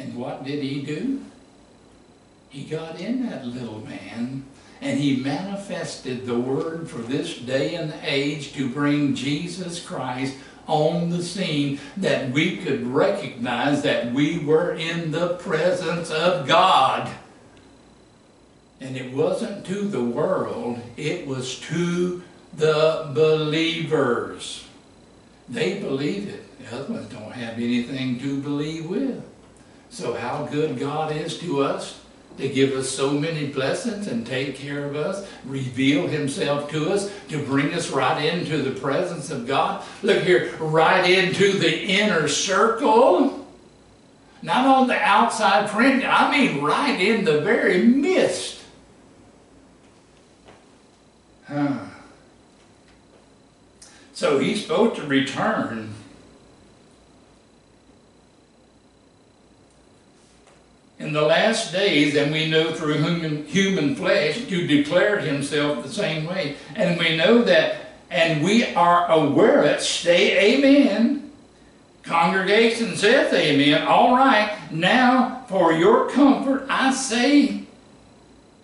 And what did he do? He got in that little man and he manifested the word for this day and age to bring Jesus Christ on the scene that we could recognize that we were in the presence of God. And it wasn't to the world, it was to the believers. They believed it. The other ones don't have anything to believe with. So how good God is to us to give us so many blessings and take care of us, reveal himself to us, to bring us right into the presence of God. Look here, right into the inner circle. Not on the outside fringe, I mean right in the very midst. Huh. So he's supposed to return in the last days, and we know through human, human flesh, to declared himself the same way. And we know that, and we are aware of it. Stay amen. Congregation saith amen. All right, now for your comfort, I say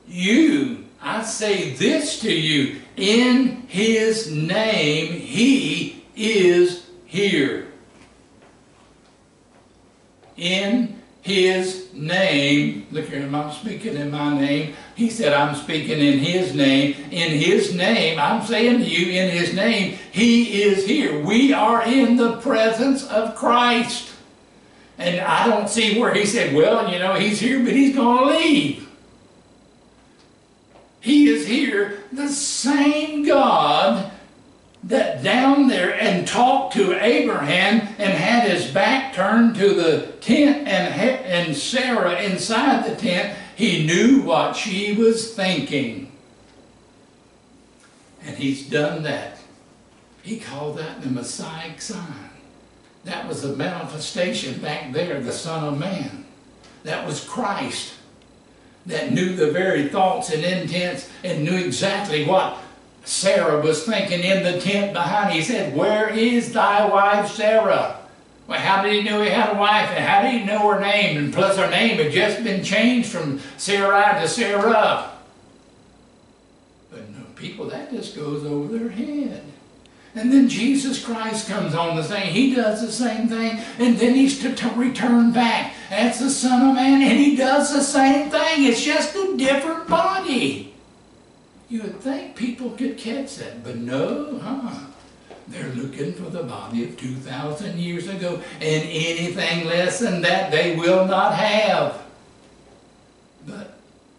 you, I say this to you. In his name, he is here. In his name. Look here, I'm speaking in my name. He said, I'm speaking in his name. In his name, I'm saying to you, in his name, he is here. We are in the presence of Christ. And I don't see where he said, well, you know, he's here, but he's going to leave. He is here, the same God that down there and talked to Abraham and had his back turned to the tent and, and Sarah inside the tent, he knew what she was thinking. And he's done that. He called that the Messiah sign. That was a manifestation back there, the Son of Man. That was Christ that knew the very thoughts and intents and knew exactly what Sarah was thinking in the tent behind. He said, Where is thy wife Sarah? Well, how did he know he had a wife? And how did he know her name? And plus her name had just been changed from Sarai to Sarah. But no, people, that just goes over their head. And then Jesus Christ comes on the scene. He does the same thing. And then he's to, to return back. That's the Son of Man. And he does the same thing. It's just a different body. You would think people could catch that, but no, huh? They're looking for the body of 2,000 years ago, and anything less than that they will not have. But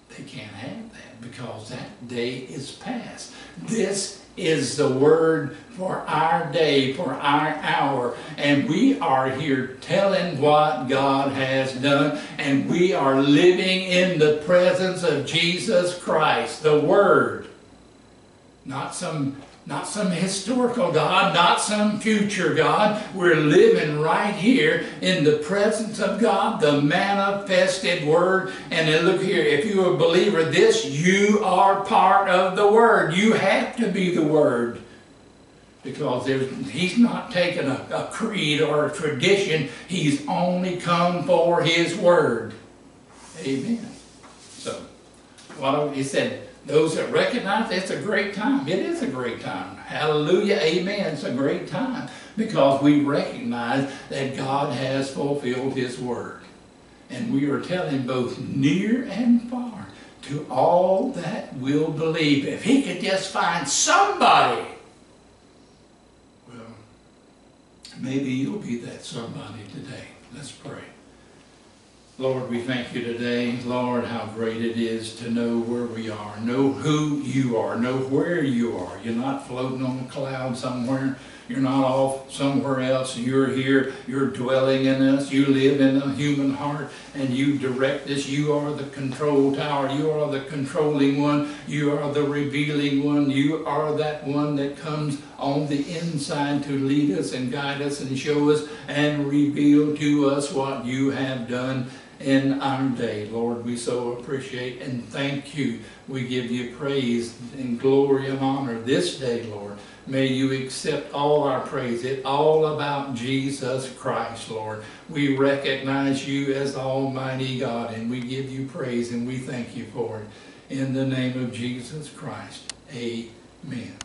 they can't have that because that day is past. This is the word for our day, for our hour, and we are here telling what God has done, and we are living in the presence of Jesus Christ, the Word. Not some not some historical God, not some future God. We're living right here in the presence of God, the manifested Word. And then look here, if you're a believer, this, you are part of the Word. You have to be the Word. Because he's not taking a, a creed or a tradition. He's only come for his Word. Amen. So, what he said, those that recognize it's a great time. It is a great time. Hallelujah, amen. It's a great time because we recognize that God has fulfilled His word. And we are telling both near and far to all that will believe. If He could just find somebody, well, maybe you'll be that somebody today. Let's pray. Lord, we thank you today. Lord, how great it is to know where we are, know who you are, know where you are. You're not floating on a cloud somewhere. You're not off somewhere else. You're here. You're dwelling in us. You live in a human heart and you direct us. You are the control tower. You are the controlling one. You are the revealing one. You are that one that comes on the inside to lead us and guide us and show us and reveal to us what you have done in our day. Lord, we so appreciate and thank you. We give you praise and glory and honor this day, Lord. May you accept all our praise. It's all about Jesus Christ, Lord. We recognize you as Almighty God and we give you praise and we thank you for it. In the name of Jesus Christ, amen.